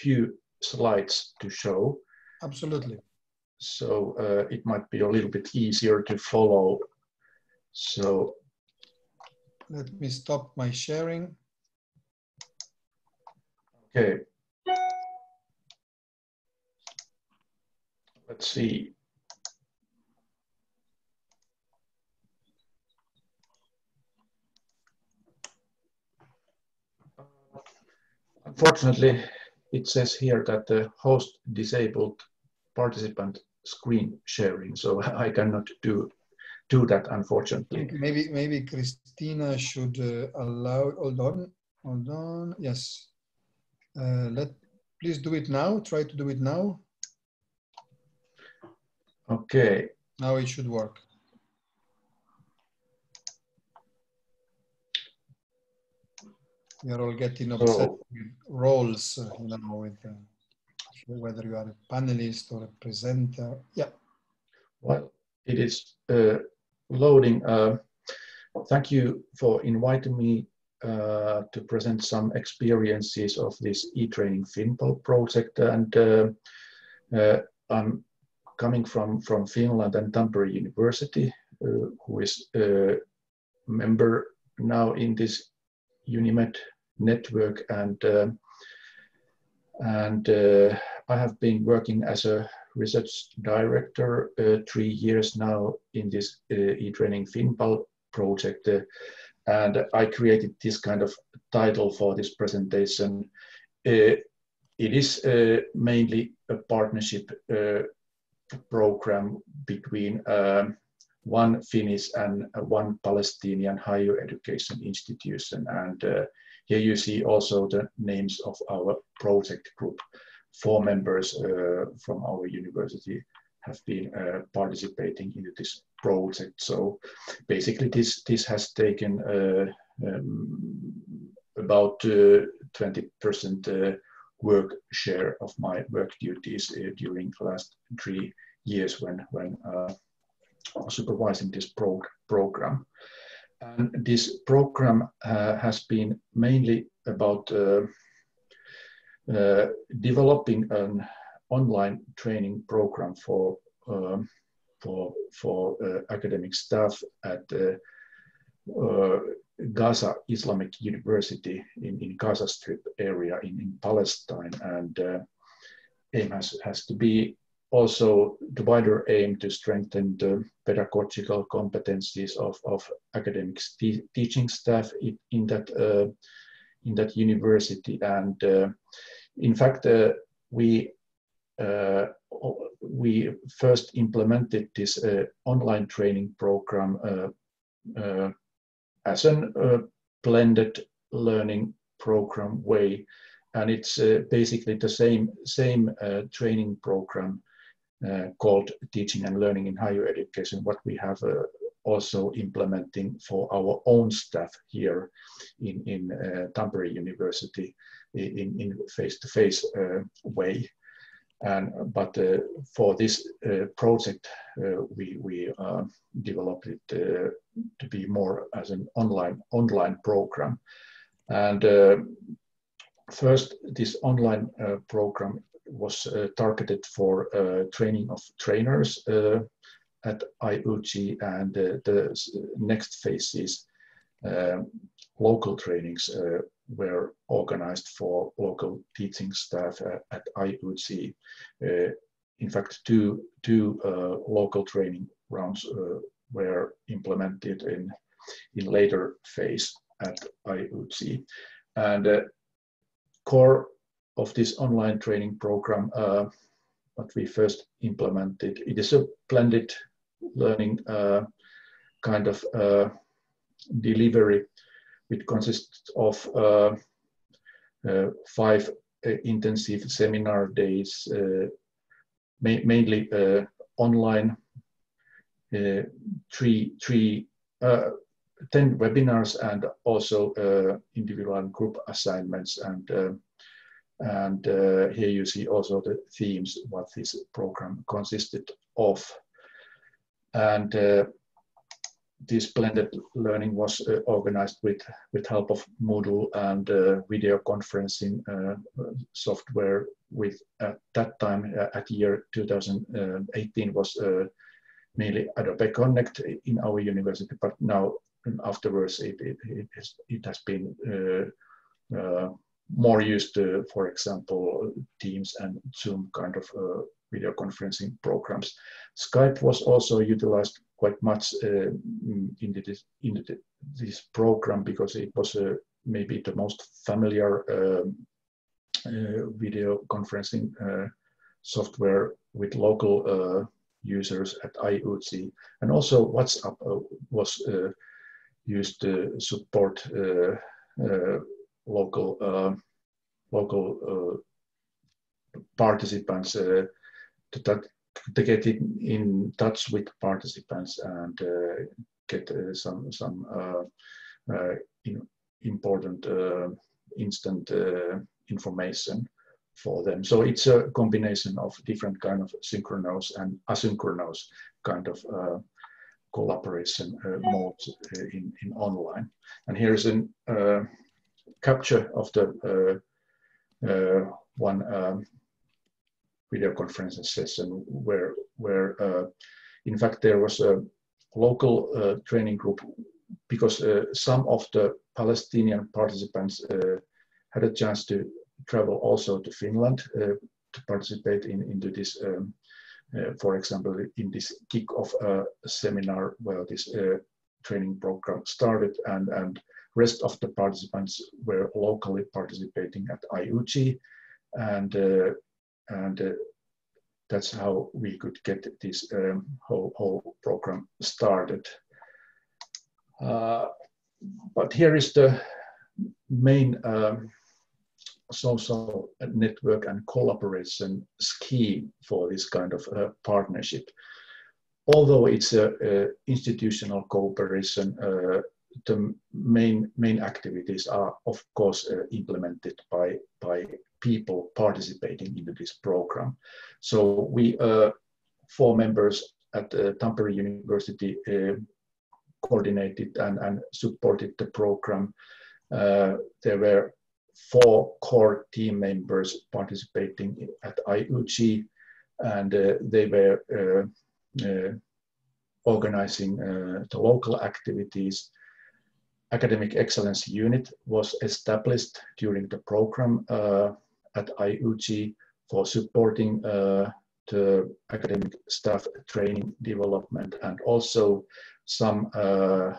few slides to show. Absolutely. So uh, it might be a little bit easier to follow. So let me stop my sharing. Okay. Let's see. Unfortunately, it says here that the host disabled participant screen sharing, so I cannot do do that unfortunately. Maybe maybe Christina should uh, allow. Hold on, hold on. Yes, uh, let please do it now. Try to do it now. Okay. Now it should work. We are all getting obsessed so, with roles, uh, you know, with. Uh, whether you are a panelist or a presenter. Yeah. Well, it is uh, loading. Uh, thank you for inviting me uh, to present some experiences of this e-training FinPal project. And uh, uh, I'm coming from, from Finland and Tampere University, uh, who is a member now in this UNIMED network. And and uh, I have been working as a research director uh, three years now in this uh, e-training FinPal project. Uh, and I created this kind of title for this presentation. Uh, it is uh, mainly a partnership uh, program between um, one Finnish and one Palestinian higher education institution. And here you see also the names of our project group. Four members uh, from our university have been uh, participating in this project. So basically this, this has taken uh, um, about 20% uh, work share of my work duties uh, during the last three years when, when uh, supervising this prog program. And this program uh, has been mainly about uh, uh, developing an online training program for um, for for uh, academic staff at Gaza Islamic University in, in Gaza Strip area in, in Palestine. And uh, aim has, has to be also the wider aim to strengthen the pedagogical competencies of, of academic teaching staff in, in that, uh, in that university. And uh, in fact, uh, we uh, we first implemented this online training program as a blended learning program way. And it's uh, basically the same, same uh, training program uh, called Teaching and Learning in Higher Education, what we have also implementing for our own staff here in, in uh, Tampere University in, in face-to-face -face, way. And, but uh, for this uh, project, uh, we, we developed it to be more as an online, online program. And first, this online program was targeted for training of trainers at IUG and the next phase is local trainings uh, were organized for local teaching staff at, at IUG. Uh, in fact, two, two uh, local training rounds uh, were implemented in, in later phase at IUG. And uh, core of this online training program, uh, what we first implemented, it is a blended learning uh, kind of delivery it consists of uh, uh, five uh, intensive seminar days, ma mainly online, three, three 10 webinars and also uh, individual group assignments. And, uh, and uh, here you see also the themes, what this program consisted of. And this blended learning was uh, organized with, with help of Moodle and uh, video conferencing uh, software with at that time uh, at year 2018 was uh, mainly Adobe Connect in our university, but now afterwards it, it, it, has, it has been uh, more used for example, Teams and Zoom kind of video conferencing programs. Skype was also utilized quite much uh, in, this, in the, this program because it was uh, maybe the most familiar um, uh, video conferencing uh, software with local uh, users at IUG. And also WhatsApp uh, was used to support local local participants to, to get in, in touch with participants and uh, get uh, some some uh, in, important instant information for them. So it's a combination of different kind of synchronous and asynchronous kind of uh, collaboration uh, modes uh, in, in online. And here's a capture of the one um, video conferencing session where, where uh, in fact there was a local uh, training group because uh, some of the Palestinian participants uh, had a chance to travel also to Finland uh, to participate in into this, um, uh, for example, in this kick-off seminar where this training program started and, and rest of the participants were locally participating at IUG and and that's how we could get this um, whole, whole program started. Uh, but here is the main um, social network and collaboration scheme for this kind of uh, partnership. Although it's a, a institutional cooperation, uh, the main main activities are of course uh, implemented by by people participating into this program. So we uh, four members at uh, Tampere University uh, coordinated and, and supported the program. Uh, there were four core team members participating at IUG and uh, they were uh, organizing the local activities academic excellence unit was established during the program uh, at IUG for supporting uh, the academic staff training development and also some uh,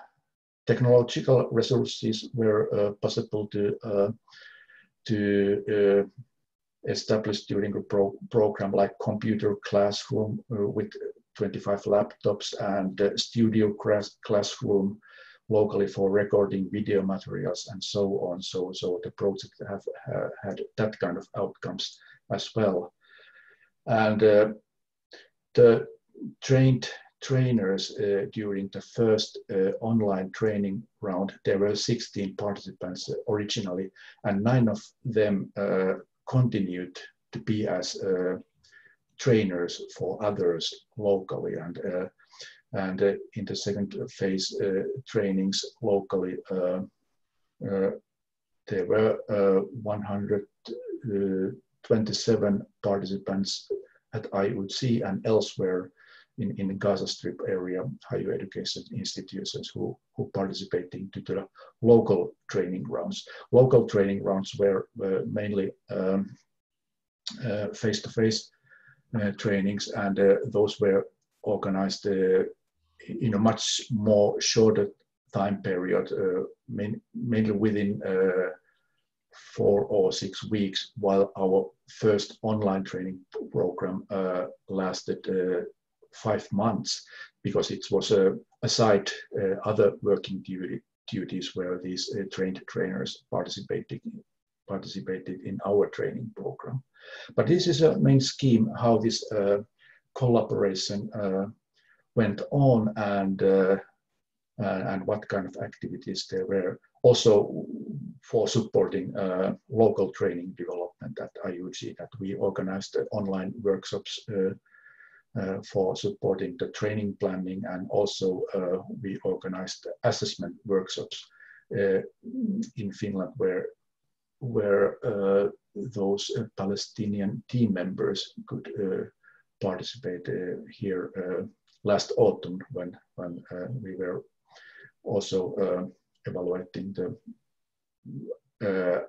technological resources were uh, possible to uh, to uh, establish during the pro program like computer classroom with 25 laptops and studio class classroom locally for recording video materials and so on. So, so the project have uh, had that kind of outcomes as well. And uh, the trained trainers uh, during the first uh, online training round, there were 16 participants originally, and nine of them uh, continued to be as uh, trainers for others locally. And and uh, in the second phase uh, trainings locally, uh, there were 127 participants at IUG and elsewhere in, in the Gaza Strip area, higher education institutions who, who participating to the local training rounds. Local training rounds were, were mainly face-to-face um, uh, -face, uh, trainings and uh, those were organized in a much more shorter time period, uh, main, mainly within uh, four or six weeks, while our first online training program uh, lasted five months because it was uh, aside uh, other working duty, duties where these uh, trained trainers participated participated in our training program. But this is a main scheme how this collaboration went on and uh, uh, and what kind of activities there were. Also for supporting uh, local training development at IUG that we organized online workshops uh, for supporting the training planning and also uh, we organized assessment workshops uh, in Finland where where those Palestinian team members could participate here last autumn when, when uh, we were also uh, evaluating the uh,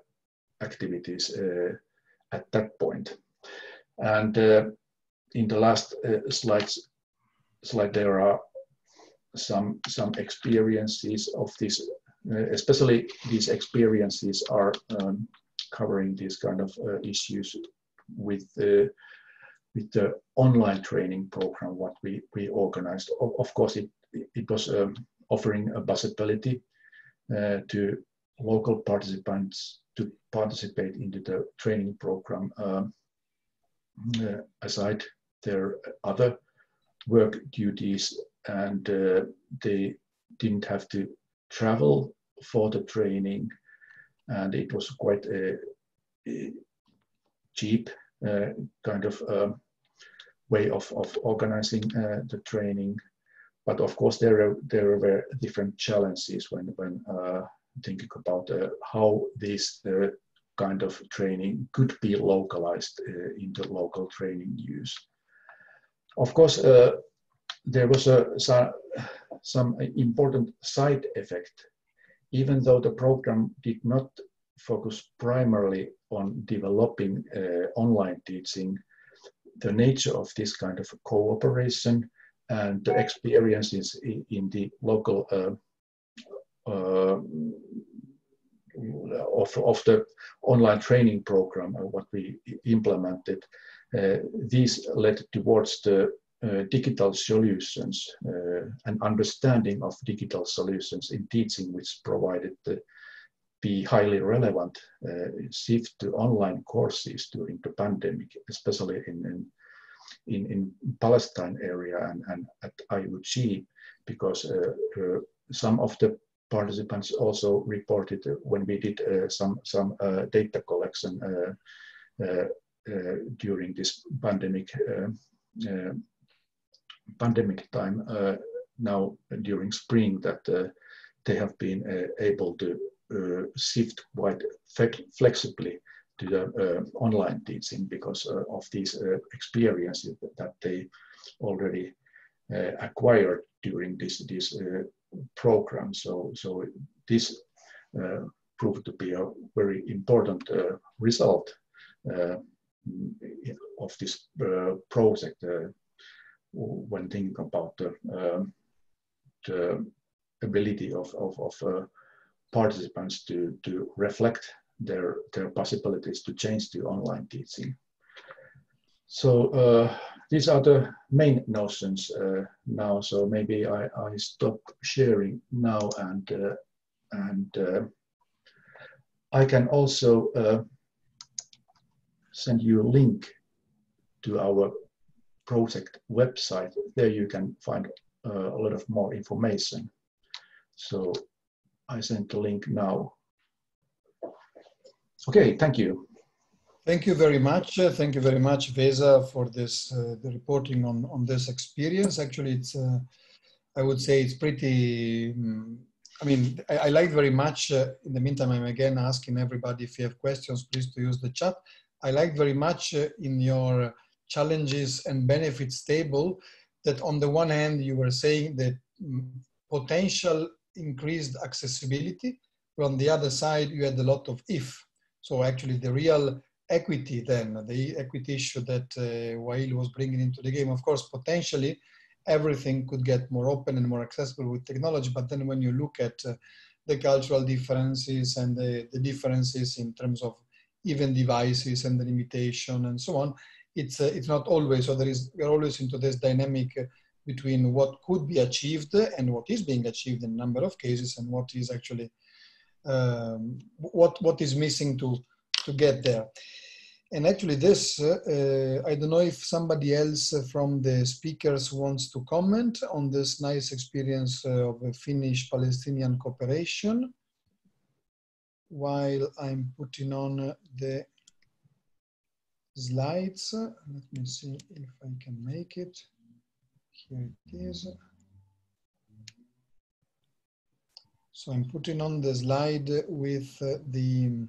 activities at that point. And in the last slides, slide there are some some experiences of this especially these experiences are um, covering these kind of uh, issues with uh, with the online training program what we, we organized. Of, of course, it, it was um, offering a possibility uh, to local participants to participate into the training program um, uh, aside their other work duties and uh, they didn't have to travel for the training and it was quite a, a cheap uh, kind of um, way of, of organizing uh, the training. But of course, there, there were different challenges when, when uh, thinking about uh, how this uh, kind of training could be localized uh, into local training use. Of course, uh, there was a, some, some important side effect. Even though the program did not focus primarily on developing online teaching, the nature of this kind of cooperation and the experiences in, in the local uh, uh, of, of the online training program, and what we implemented, these led towards the uh, digital solutions uh, and understanding of digital solutions in teaching, which provided the be highly relevant uh, shift to online courses during the pandemic, especially in, in, in Palestine area and, and at IUG, because uh, uh, some of the participants also reported when we did uh, some, some data collection during this pandemic pandemic time uh, now during spring that uh, they have been uh, able to shift quite flexibly to the online teaching because of these experiences that they already acquired during this this program. So so this proved to be a very important uh, result uh, of this uh, project when thinking about the, um, the ability of, of, of uh, participants to, to reflect their, their possibilities to change to online teaching. So uh, these are the main notions uh, now. So maybe I, I stop sharing now and uh, and uh, I can also uh, send you a link to our project website. There you can find uh, a lot of more information. So I sent the link now. Okay, thank you. Thank you very much. Uh, thank you very much, Vesa, for this uh, the reporting on on this experience. Actually, it's uh, I would say it's pretty. Um, I mean, I, I like very much. Uh, in the meantime, I'm again asking everybody if you have questions, please to use the chat. I like very much uh, in your challenges and benefits table that on the one hand you were saying that mm, potential increased accessibility. But on the other side you had a lot of if. So actually the real equity then the equity issue that uh, Wael was bringing into the game of course potentially everything could get more open and more accessible with technology. But then when you look at uh, the cultural differences and the, the differences in terms of even devices and the limitation and so on it's uh, it's not always so there is we're always into this dynamic uh, between what could be achieved and what is being achieved in a number of cases and what is actually um, what what is missing to to get there and actually this uh, i don't know if somebody else from the speakers wants to comment on this nice experience uh, of finnish palestinian cooperation while i'm putting on the slides. Let me see if I can make it. Here it is. So I'm putting on the slide with uh, the,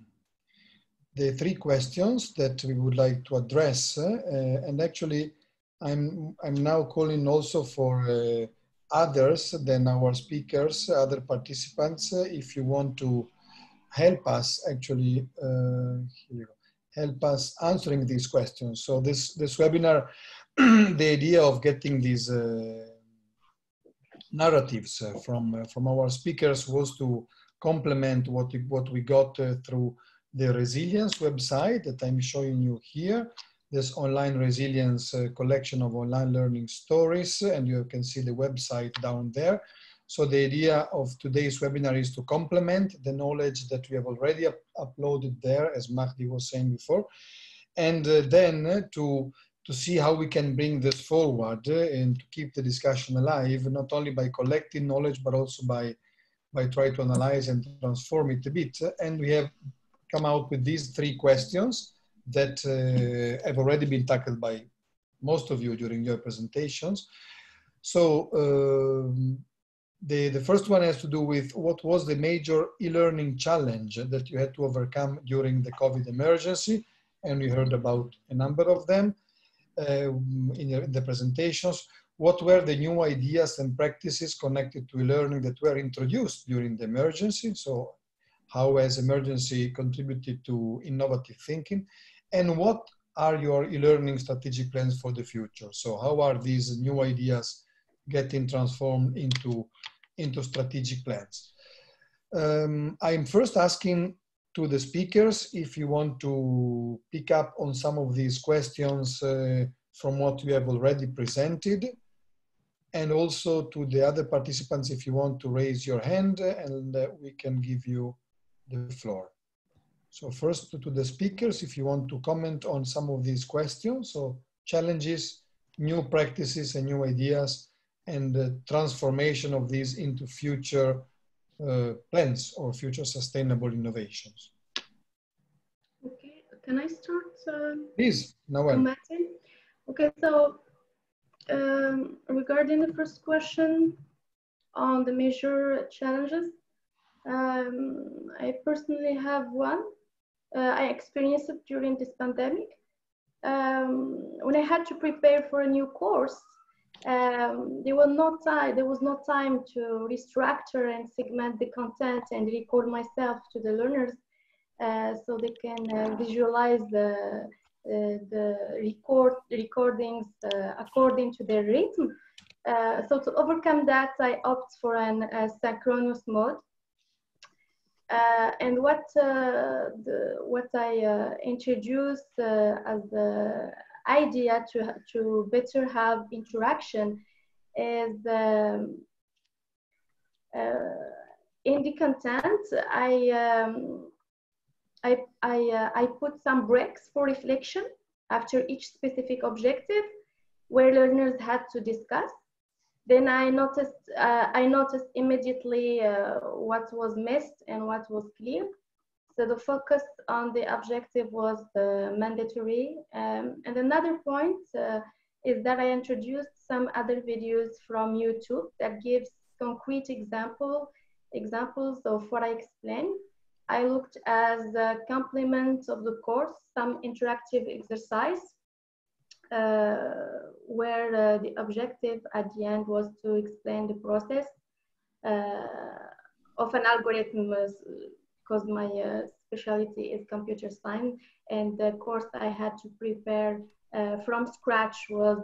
the three questions that we would like to address. Uh, and actually, I'm, I'm now calling also for uh, others than our speakers, other participants, uh, if you want to help us actually, uh, help us answering these questions. So this, this webinar, the idea of getting these uh, narratives uh, from, uh, from our speakers was to complement what, what we got through the resilience website that I'm showing you here. This online resilience collection of online learning stories, and you can see the website down there. So the idea of today's webinar is to complement the knowledge that we have already up uploaded there, as Mahdi was saying before, and uh, then to, to see how we can bring this forward uh, and to keep the discussion alive, not only by collecting knowledge, but also by, by trying to analyze and transform it a bit. And we have come out with these three questions that uh, have already been tackled by most of you during your presentations. So um, the, the first one has to do with what was the major e-learning challenge that you had to overcome during the COVID emergency. And we heard about a number of them uh, in the presentations. What were the new ideas and practices connected to e-learning that were introduced during the emergency? So how has emergency contributed to innovative thinking? And what are your e-learning strategic plans for the future? So how are these new ideas getting transformed into, into strategic plans. Um, I'm first asking to the speakers if you want to pick up on some of these questions uh, from what you have already presented and also to the other participants if you want to raise your hand and uh, we can give you the floor. So first to the speakers, if you want to comment on some of these questions, so challenges, new practices and new ideas and the transformation of these into future uh, plans or future sustainable innovations. Okay, can I start? Uh, Please, Nawal. Okay, so um, regarding the first question on the major challenges, um, I personally have one. Uh, I experienced it during this pandemic. Um, when I had to prepare for a new course, um, there was no time. There was no time to restructure and segment the content and record myself to the learners, uh, so they can uh, visualize the uh, the record recordings uh, according to their rhythm. Uh, so to overcome that, I opt for an synchronous mode. and what the, what I introduced as the idea to to better have interaction is um, in the content I um, I, I, uh, I put some breaks for reflection after each specific objective where learners had to discuss. Then I noticed, uh, I noticed immediately uh, what was missed and what was clear. So the focus on the objective was the mandatory. Um, and another point uh, is that I introduced some other videos from YouTube that gives concrete example, examples of what I explained. I looked as a complement of the course, some interactive exercise uh, where uh, the objective at the end was to explain the process uh, of an algorithm because my uh, specialty is computer science and the course I had to prepare uh, from scratch was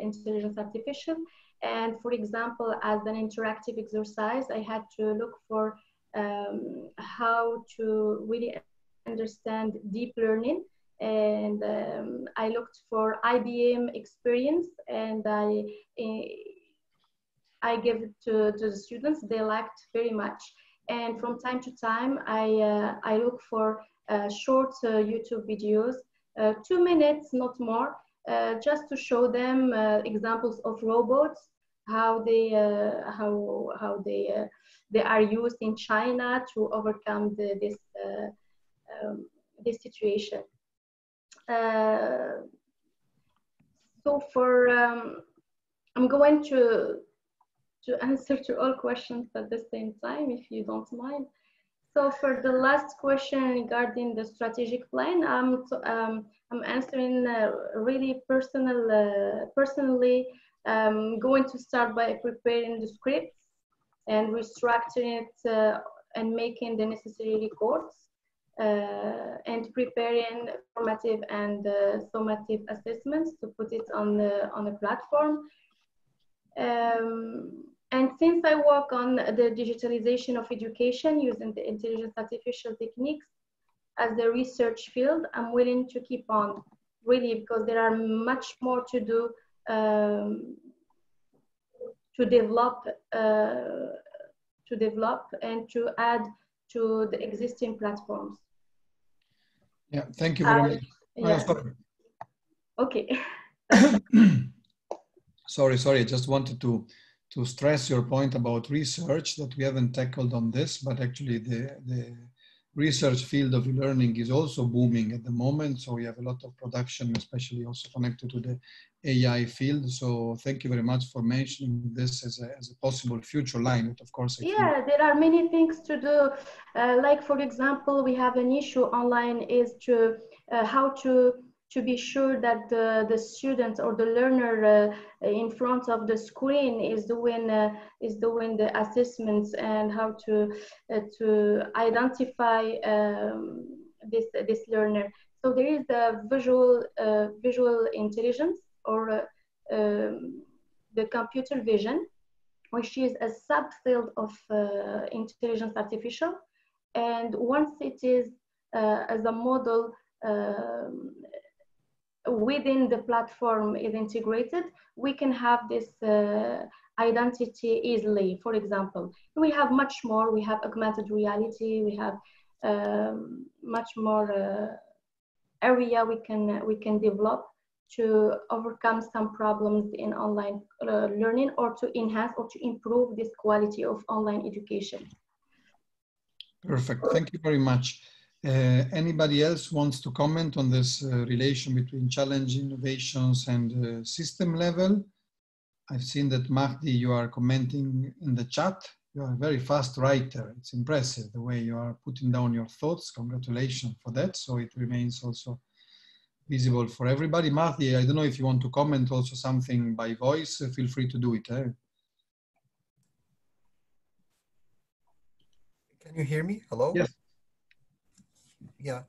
intelligence artificial and for example as an interactive exercise I had to look for um, how to really understand deep learning. And um, I looked for IBM experience and I, I gave it to, to the students. They liked very much. And from time to time, I, uh, I look for uh, short uh, YouTube videos, two minutes, not more, just to show them examples of robots, how they, how, how they they are used in China to overcome the, this, um, this situation. Uh, so for, um, I'm going to, to answer to all questions at the same time, if you don't mind. So for the last question regarding the strategic plan, I'm, um, I'm answering uh, really personal, uh, personally, I'm going to start by preparing the scripts and restructuring it uh, and making the necessary records uh, and preparing formative and uh, summative assessments to put it on the on the platform. Um, and since I work on the digitalization of education using the intelligence artificial techniques as the research field, I'm willing to keep on really because there are much more to do um, to develop uh, to develop and to add to the existing platforms. Yeah, thank you very um, much. Yeah. sorry. Okay. sorry, sorry. I just wanted to to stress your point about research that we haven't tackled on this, but actually the the research field of learning is also booming at the moment. So we have a lot of production, especially also connected to the AI field. So thank you very much for mentioning this as a, as a possible future line. But of course, yeah, there are many things to do. Uh, like for example, we have an issue online is to uh, how to to be sure that the, the student or the learner uh, in front of the screen is doing uh, is doing the assessments and how to uh, to identify um, this this learner. So there is the visual uh, visual intelligence or uh, um, the computer vision which is a subfield of uh, intelligence artificial. And once it is as a model um, within the platform is integrated, we can have this uh, identity easily. For example, we have much more. We have augmented reality. We have um, much more uh, area we can we can develop to overcome some problems in online uh, learning or to enhance or to improve this quality of online education. Perfect. Thank you very much. Uh, anybody else wants to comment on this uh, relation between challenge innovations and uh, system level? I've seen that Mahdi, you are commenting in the chat. You are a very fast writer. It's impressive the way you are putting down your thoughts. Congratulations for that. So it remains also visible for everybody. Mahdi, I don't know if you want to comment also something by voice. Feel free to do it. Eh? Can you hear me? Hello? Yes. Yeah.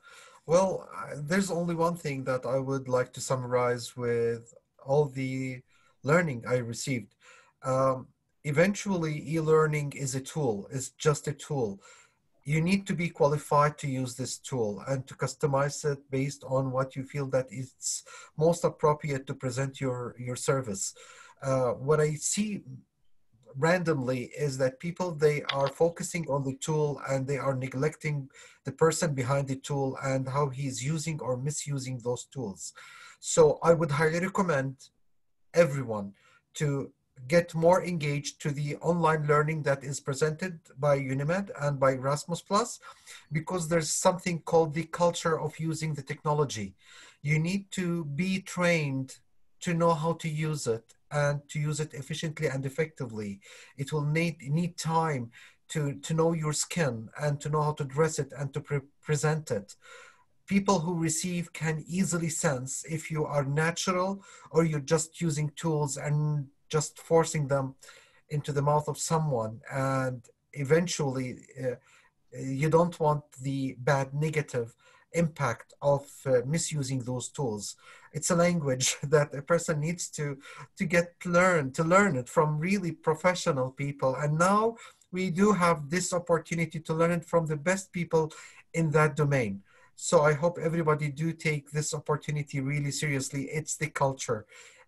Well, there's only one thing that I would like to summarize with all the learning I received. Um, eventually, e-learning is a tool. It's just a tool. You need to be qualified to use this tool and to customize it based on what you feel that it's most appropriate to present your your service. Uh, what I see randomly is that people they are focusing on the tool and they are neglecting the person behind the tool and how he's using or misusing those tools. So i would highly recommend everyone to get more engaged to the online learning that is presented by unimed and by erasmus plus because there's something called the culture of using the technology. You need to be trained to know how to use it and to use it efficiently and effectively. It will need, need time to, to know your skin and to know how to dress it and to pre present it. People who receive can easily sense if you are natural or you're just using tools and just forcing them into the mouth of someone. And eventually, uh, you don't want the bad negative impact of uh, misusing those tools. It's a language that a person needs to to get learn to learn it from really professional people. And now we do have this opportunity to learn it from the best people in that domain. So i hope everybody do take this opportunity really seriously. It's the culture.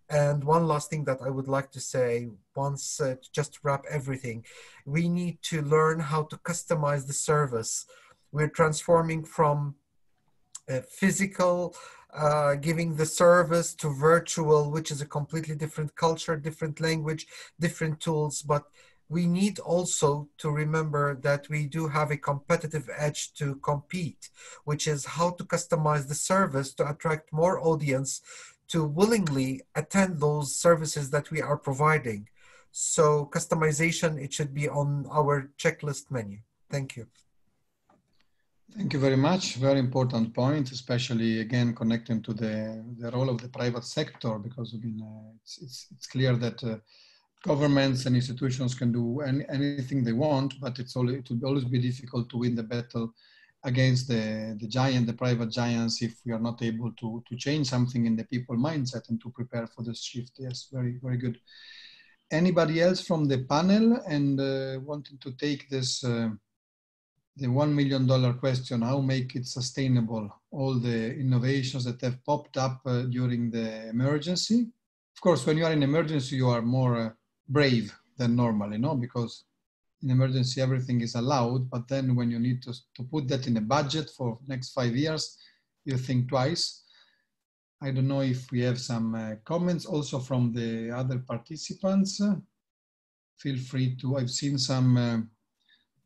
And one last thing that i would like to say once uh, just wrap everything we need to learn how to customize the service. We're transforming from physical uh, giving the service to virtual, which is a completely different culture, different language, different tools. But we need also to remember that we do have a competitive edge to compete, which is how to customize the service to attract more audience to willingly attend those services that we are providing. So customization, it should be on our checklist menu. Thank you. Thank you very much. Very important point, especially again connecting to the, the role of the private sector, because I mean, uh, it's, it's, it's clear that uh, governments and institutions can do any, anything they want, but it's only, it will always be difficult to win the battle against the, the giant, the private giants, if we are not able to, to change something in the people mindset and to prepare for this shift. Yes, very, very good. Anybody else from the panel and uh, wanting to take this uh, the $1 million question, how make it sustainable, all the innovations that have popped up uh, during the emergency. Of course, when you are in emergency, you are more uh, brave than normally, no? Because in emergency, everything is allowed. But then when you need to, to put that in a budget for next five years, you think twice. I don't know if we have some uh, comments also from the other participants. Feel free to, I've seen some uh,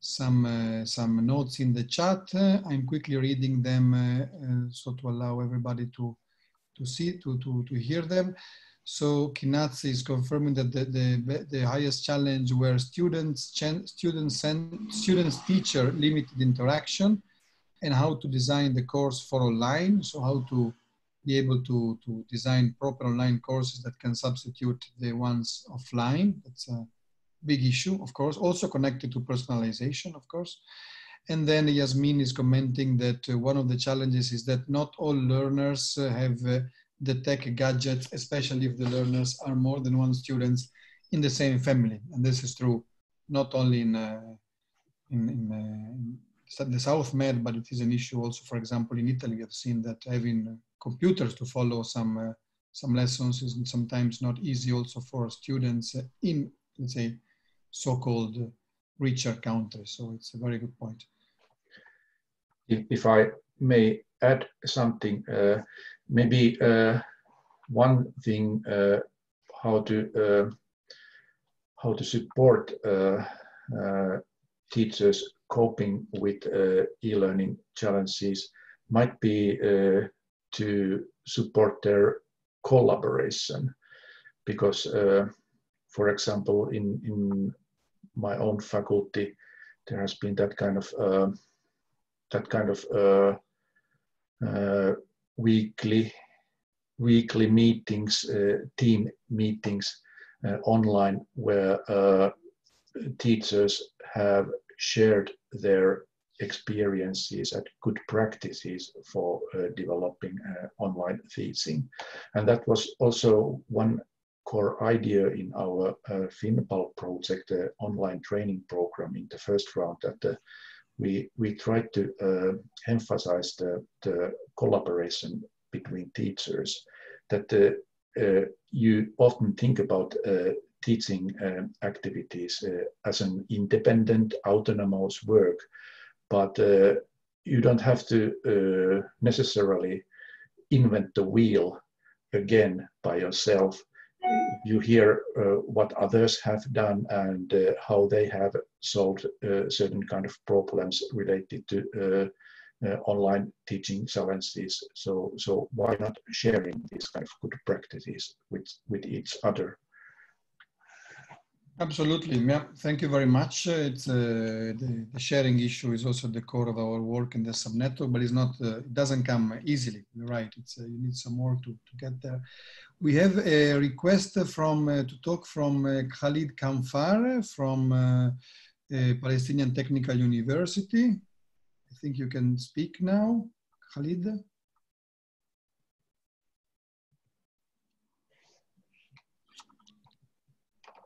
some uh, some notes in the chat. I'm quickly reading them uh, uh, so to allow everybody to to see to to to hear them. So Kinaz is confirming that the, the, the highest challenge were students, students, and students teacher limited interaction and how to design the course for online. So how to be able to, to design proper online courses that can substitute the ones offline. That's a big issue, of course, also connected to personalization, of course. And then Yasmin is commenting that uh, one of the challenges is that not all learners uh, have uh, the tech gadgets, especially if the learners are more than one students in the same family. And this is true not only in, uh, in, in, uh, in, the South Med, but it is an issue also, for example, in Italy. I've seen that having computers to follow some, uh, some lessons is sometimes not easy also for students in, let's say, so-called richer countries. So it's a very good point. If I may add something, uh, maybe uh, one thing uh, how to uh, how to support uh, uh, teachers coping with e-learning challenges might be to support their collaboration because for example in in my own faculty there has been that kind of uh, that kind of uh, uh, weekly weekly meetings, uh, team meetings uh, online where teachers have shared their experiences and good practices for uh, developing uh, online teaching. And that was also one core idea in our uh, FinPAL project, online training program in the first round that we, we tried to emphasize the, the collaboration between teachers that uh, uh, you often think about uh, teaching um, activities as an independent, autonomous work, but you don't have to necessarily invent the wheel again by yourself. You hear uh, what others have done and uh, how they have solved uh, certain kind of problems related to online teaching challenges. So, so why not sharing these kind of good practices with, with each other? Absolutely. Yeah. Thank you very much. Uh, it's uh, the, the, sharing issue is also the core of our work in the subnetwork, but it's not. Uh, it doesn't come easily. You're right. It's you need some work to, to get there. We have a request from uh, to talk from uh, Khalid Kamfar from Palestinian Technical University I think you can speak now, Khalid.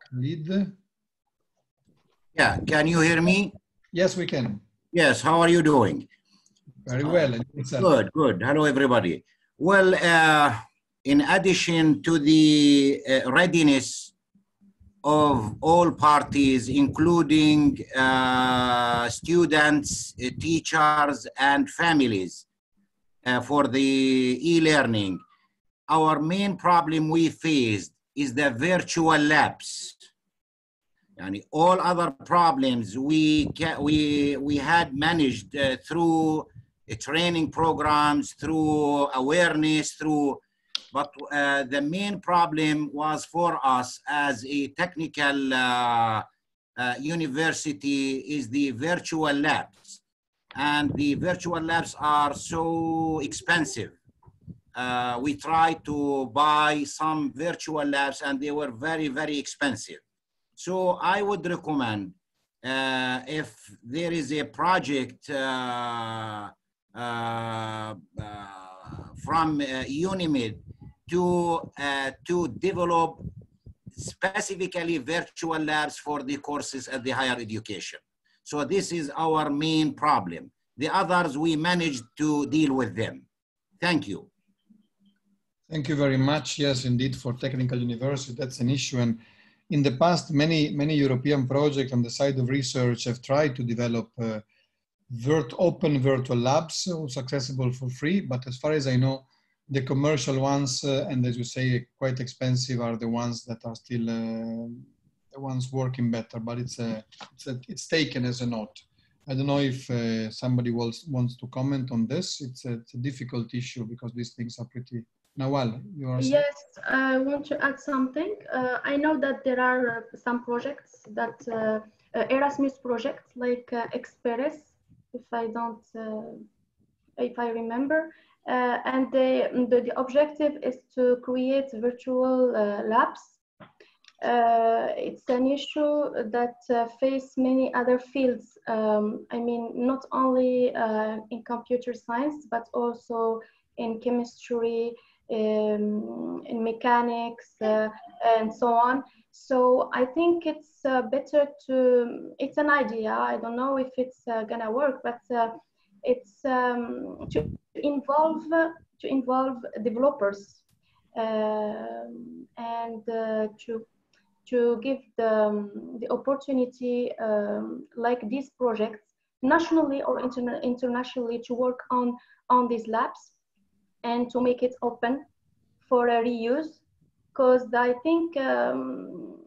Khalid. Yeah, can you hear me? Yes, we can. Yes, how are you doing? Very well. Uh, good, good. Hello, everybody. Well, uh, in addition to the uh, readiness of all parties, including uh, students, uh, teachers, and families uh, for the e-learning. Our main problem we faced is the virtual labs. And all other problems we, we, we had managed uh, through training programs, through awareness, through but uh, the main problem was for us as a technical uh, uh, university is the virtual labs. And the virtual labs are so expensive. Uh, we tried to buy some virtual labs and they were very, very expensive. So I would recommend uh, if there is a project uh, from UNIMED to, uh, to develop specifically virtual labs for the courses at the higher education. So this is our main problem. The others, we managed to deal with them. Thank you. Thank you very much. Yes, indeed, for technical university, that's an issue. And in the past, many, many European projects on the side of research have tried to develop uh, open virtual labs, also accessible for free. But as far as I know, the commercial ones, uh, and as you say, quite expensive, are the ones that are still uh, the ones working better. But it's a, it's a, it's taken as a note. I don't know if uh, somebody wants wants to comment on this. It's a, it's a difficult issue because these things are pretty. Nawal, you are. Yes, I want to add something. Uh, I know that there are uh, some projects that uh, Erasmus projects like uh, Express, if I don't, if I remember, uh, and the, the, the, objective is to create virtual uh, labs. Uh, it's an issue that uh, face many other fields. Um, I mean, not only uh, in computer science, but also in chemistry, um, in mechanics and so on. So I think it's uh, better to, it's an idea. I don't know if it's uh, gonna work, but uh, it's um, to involve, to involve developers um, and uh, to, to give the, um, the opportunity um, like these projects nationally or interna internationally to work on, on these labs and to make it open for reuse. Because I think um,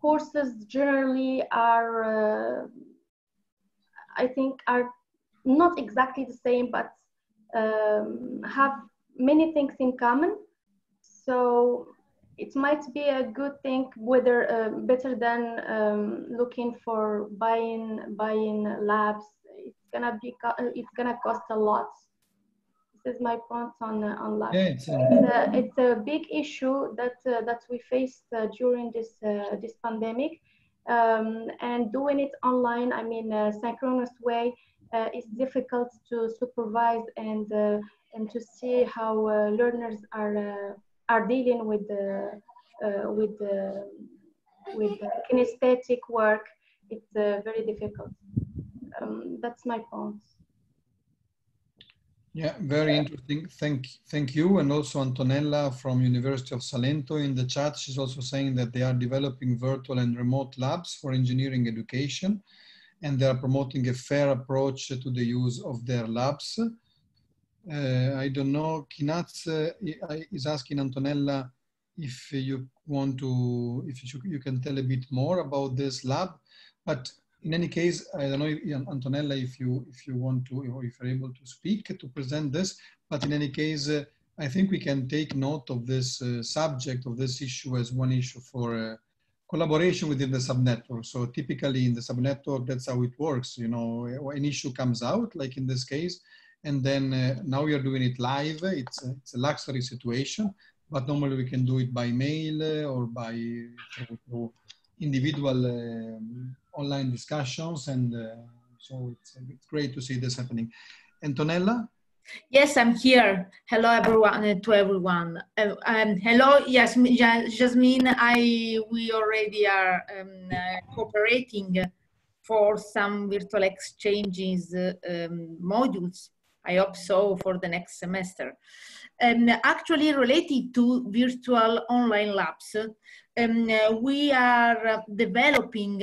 courses generally are, uh, I think are not exactly the same, but um, have many things in common. So it might be a good thing, whether uh, better than um, looking for buying buying labs. It's gonna be it's gonna cost a lot this is my point on uh, on labs. Yeah, it's, a, it's, a, it's a big issue that uh, that we faced uh, during this uh, this pandemic, um, and doing it online. I mean, a synchronous way uh, is difficult to supervise and uh, and to see how learners are are dealing with the with the with the kinesthetic work. It's very difficult. Um, that's my point. Yeah, very interesting. Thank, thank you. And also Antonella from University of Salento in the chat, she's also saying that they are developing virtual and remote labs for engineering education, and they are promoting a fair approach to the use of their labs. Uh, I don't know, Kinaz uh, is asking Antonella if you want to, if you, you can tell a bit more about this lab, but in any case, I don't know, Antonella, if you if you want to or if you're able to speak to present this, but in any case, uh, I think we can take note of this uh, subject of this issue as one issue for uh, collaboration within the subnetwork. So typically in the subnetwork, that's how it works. You know, an issue comes out, like in this case, and then uh, now are doing it live. It's a, it's a luxury situation, but normally we can do it by mail uh, or by individual um, online discussions and uh, so it's, it's great to see this happening. Antonella? Yes, I'm here. Hello, everyone. Uh, to everyone. Uh, um, hello, yes, Jasmine. I we already are um, uh, cooperating for some virtual exchanges uh, um, modules. I hope so for the next semester. And actually, related to virtual online labs, um, we are developing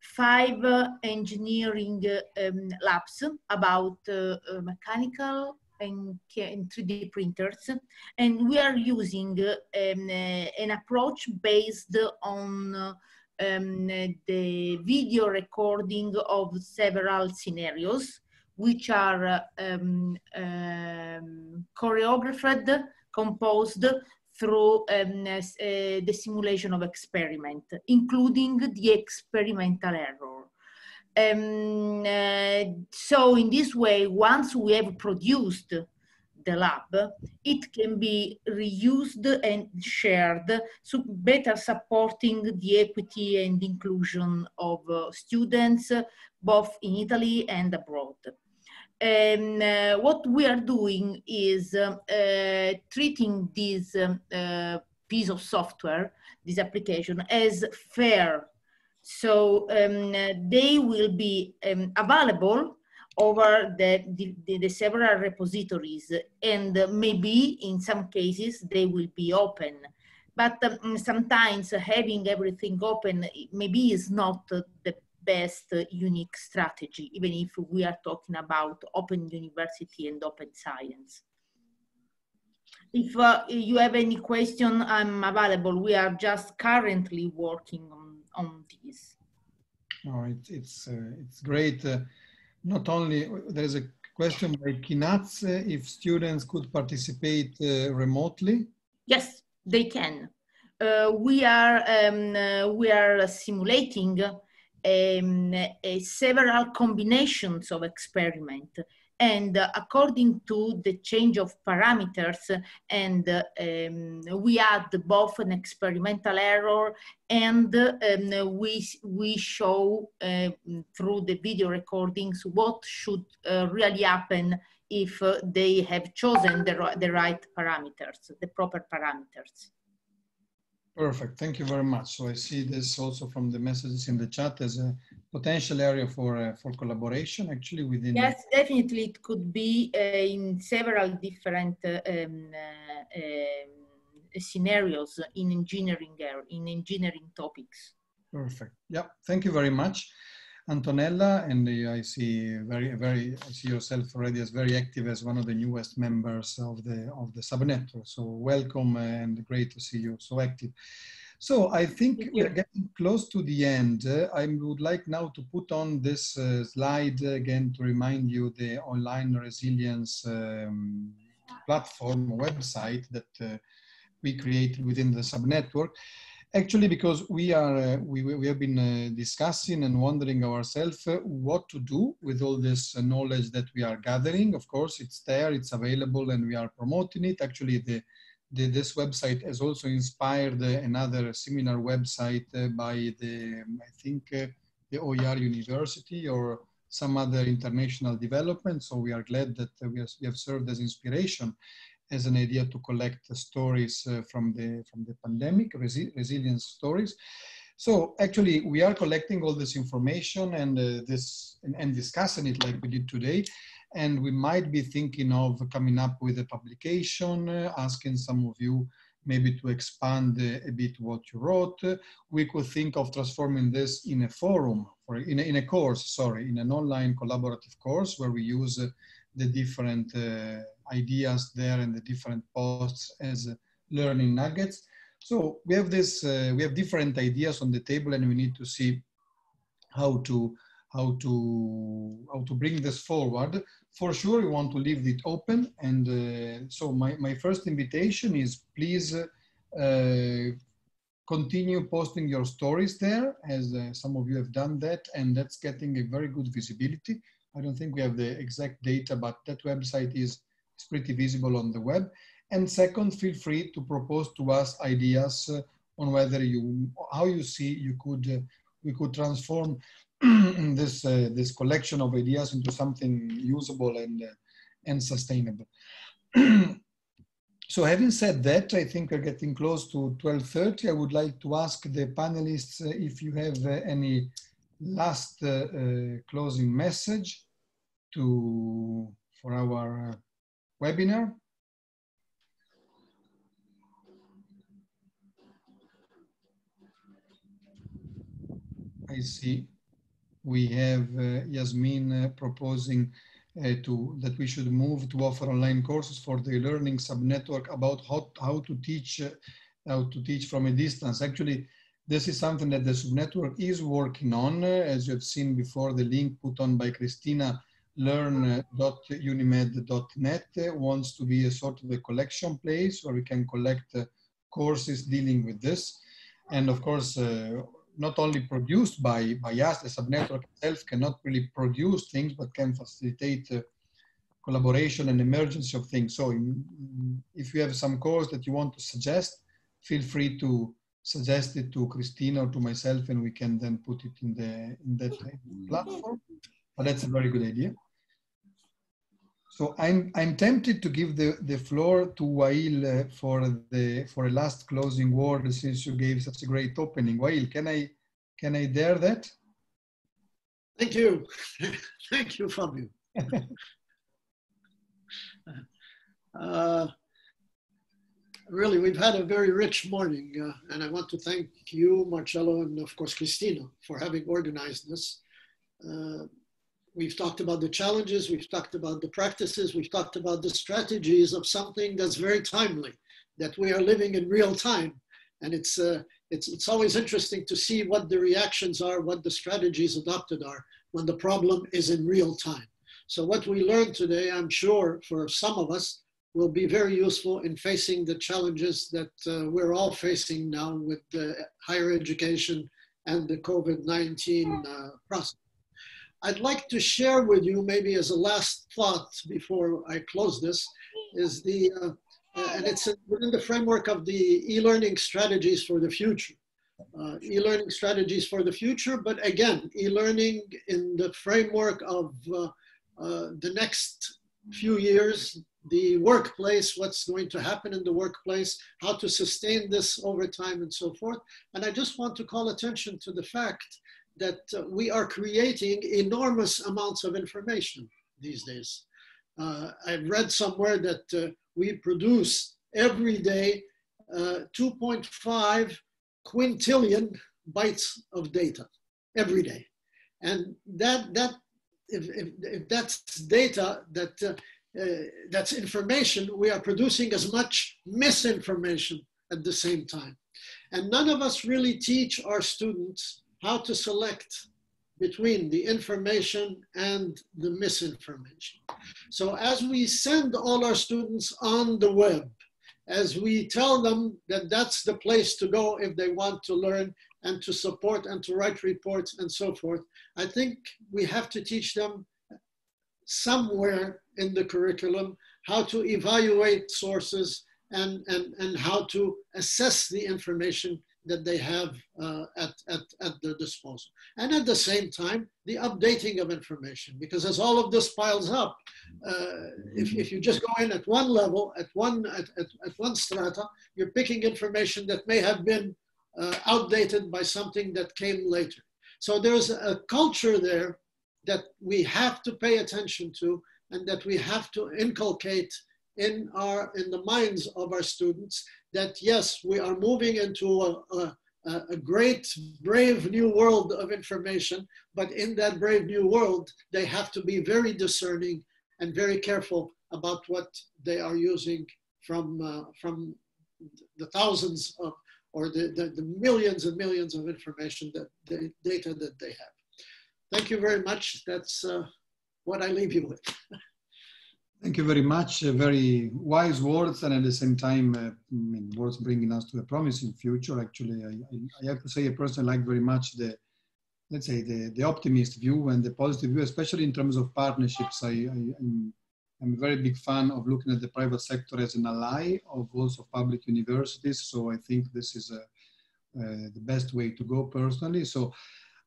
five engineering um, labs about uh, uh, mechanical and, and 3D printers. And we are using um, an approach based on um, the video recording of several scenarios, which are um, um, choreographed, composed through um, uh, the simulation of experiment, including the experimental error. Um, uh, so in this way, once we have produced the lab, it can be reused and shared, so better supporting the equity and inclusion of uh, students, both in Italy and abroad. And uh, what we are doing is uh, uh, treating this um, uh, piece of software, this application, as fair. So um, they will be um, available over the, the, the, several repositories and maybe in some cases they will be open. But um, sometimes having everything open maybe is not the best unique strategy, even if we are talking about open university and open science. If uh, you have any question, I'm available. We are just currently working on, on this. Oh, it's, it's, uh, it's great. Uh, not only, there's a question by Kinaz, uh, if students could participate uh, remotely? Yes, they can. Uh, we are um, we are simulating um, several combinations of experiment and uh, according to the change of parameters and uh, um, we add both an experimental error and um, we, we show uh, through the video recordings what should uh, really happen if uh, they have chosen the, the right parameters, the proper parameters. Perfect. Thank you very much. So I see this also from the messages in the chat as a potential area for uh, for collaboration actually within. Yes, definitely. It could be uh, in several different uh, um, uh, um, scenarios in engineering in engineering topics. Perfect. Yeah. Thank you very much. Antonella, and I see very, very, I see yourself already as very active as one of the newest members of the of the subnetwork. So welcome and great to see you so active. So I think we're getting close to the end. Uh, I would like now to put on this uh, slide again to remind you the online resilience um, platform website that uh, we created within the subnetwork. Actually, because we are, uh, we, we have been uh, discussing and wondering ourselves uh, what to do with all this uh, knowledge that we are gathering. Of course, it's there, it's available, and we are promoting it. Actually, the, the this website has also inspired uh, another similar website uh, by the, I think, the OER University or some other international development. So we are glad that we have served as inspiration as an idea to collect stories uh, from the from the pandemic, resi resilience stories. So actually, we are collecting all this information and uh, this and, and, discussing it like we did today. And we might be thinking of coming up with a publication, uh, asking some of you maybe to expand uh, a bit what you wrote. We could think of transforming this in a forum, or in a, in a course, sorry, in an online collaborative course where we use uh, the different uh, ideas there and the different posts as learning nuggets. So we have this, uh, we have different ideas on the table and we need to see how to, how to, how to bring this forward. For sure, we want to leave it open. And uh, so my, my first invitation is please uh, continue posting your stories there as uh, some of you have done that and that's getting a very good visibility. I don't think we have the exact data, but that website is it's pretty visible on the web. And second, feel free to propose to us ideas uh, on whether you, how you see you could, uh, we could transform this, uh, this collection of ideas into something usable and, uh, and sustainable. so having said that, I think we're getting close to 12.30. I would like to ask the panelists uh, if you have uh, any last closing message to, for our webinar. I see we have uh, Yasmin uh, proposing uh, to that we should move to offer online courses for the learning subnetwork about how, how to teach uh, how to teach from a distance. Actually, this is something that the subnetwork is working on. as you have seen before, the link put on by Christina learn.unimed.net wants to be a sort of a collection place where we can collect uh, courses dealing with this. And of course, uh, not only produced by, by us, the subnetwork itself cannot really produce things, but can facilitate uh, collaboration and emergence of things. So in, if you have some course that you want to suggest, feel free to suggest it to Christina or to myself and we can then put it in the in that platform. But that's a very good idea. So I'm, I'm tempted to give the, the floor to Wael uh, for, the, for a last closing word since you gave such a great opening. Wael, can I, can I dare that? Thank you. Thank you, Fabio. uh, really, we've had a very rich morning, uh, and I want to thank you, Marcello, and of course, Christina, for having organized this. Uh, We've talked about the challenges, we've talked about the practices, we've talked about the strategies of something that's very timely, that we are living in real time. And it's, uh, it's, it's always interesting to see what the reactions are, what the strategies adopted are when the problem is in real time. So what we learned today, I'm sure for some of us, will be very useful in facing the challenges that uh, we're all facing now with the higher education and the COVID-19 uh, process. I'd like to share with you, maybe as a last thought before I close this, is the, uh, uh, and it's within the framework of the e-learning strategies for the future. Uh, e-learning strategies for the future, but again, e-learning in the framework of uh, uh, the next few years, the workplace, what's going to happen in the workplace, how to sustain this over time and so forth. And I just want to call attention to the fact that uh, we are creating enormous amounts of information these days. Uh, I've read somewhere that uh, we produce every day uh, 2.5 quintillion bytes of data every day. And that, that if, if, if that's data that uh, that's information, we are producing as much misinformation at the same time. And none of us really teach our students how to select between the information and the misinformation. So as we send all our students on the web, as we tell them that that's the place to go if they want to learn and to support and to write reports and so forth, I think we have to teach them somewhere in the curriculum how to evaluate sources and, and, and how to assess the information that they have uh, at, at, at their disposal. And at the same time, the updating of information, because as all of this piles up, uh, if, if you just go in at one level, at one, at, at, at one strata, you're picking information that may have been uh, outdated by something that came later. So there's a culture there that we have to pay attention to and that we have to inculcate in our in the minds of our students that yes we are moving into a, a, a great brave new world of information but in that brave new world they have to be very discerning and very careful about what they are using from uh, from the thousands of or the, the, the, millions and millions of information that the data that they have thank you very much that's uh, what i leave you with Thank you very much. Uh, very wise words, and at the same time, uh, I mean, words bringing us to a promising future. Actually, I, I, have to say, I personally like very much the, let's say, the, the optimist view and the positive view, especially in terms of partnerships. I, I, am I'm a very big fan of looking at the private sector as an ally of also public universities. So I think this is a, uh, the best way to go personally. So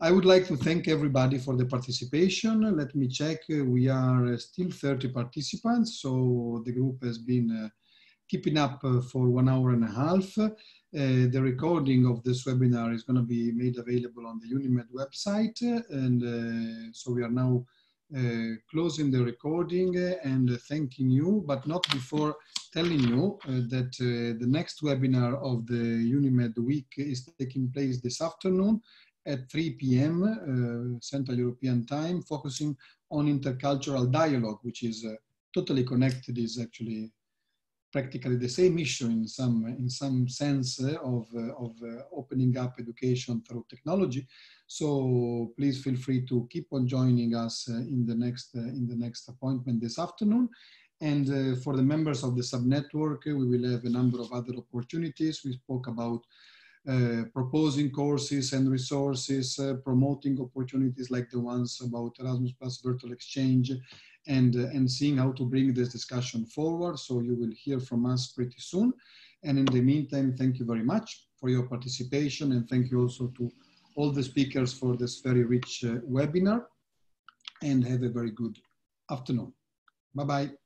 I would like to thank everybody for the participation. Let me check. We are still 30 participants, so the group has been uh, keeping up uh, for one hour and a half. Uh, the recording of this webinar is going to be made available on the UNIMED website. And uh, so we are now uh, closing the recording and thanking you, but not before telling you uh, that the next webinar of the UNIMED week is taking place this afternoon at 3 p.m. Uh, Central European time, focusing on intercultural dialogue, which is uh, totally connected, is actually practically the same issue in some, in some sense uh, of, of opening up education through technology. So please feel free to keep on joining us in, the next, in the next appointment this afternoon. And for the members of the subnetwork, we will have a number of other opportunities. We spoke about proposing courses and resources, uh, promoting opportunities like the ones about Erasmus Plus Virtual Exchange, and, uh, and seeing how to bring this discussion forward. So you will hear from us pretty soon. And in the meantime, thank you very much for your participation and thank you also to all the speakers for this very rich uh, webinar and have a very good afternoon. Bye-bye.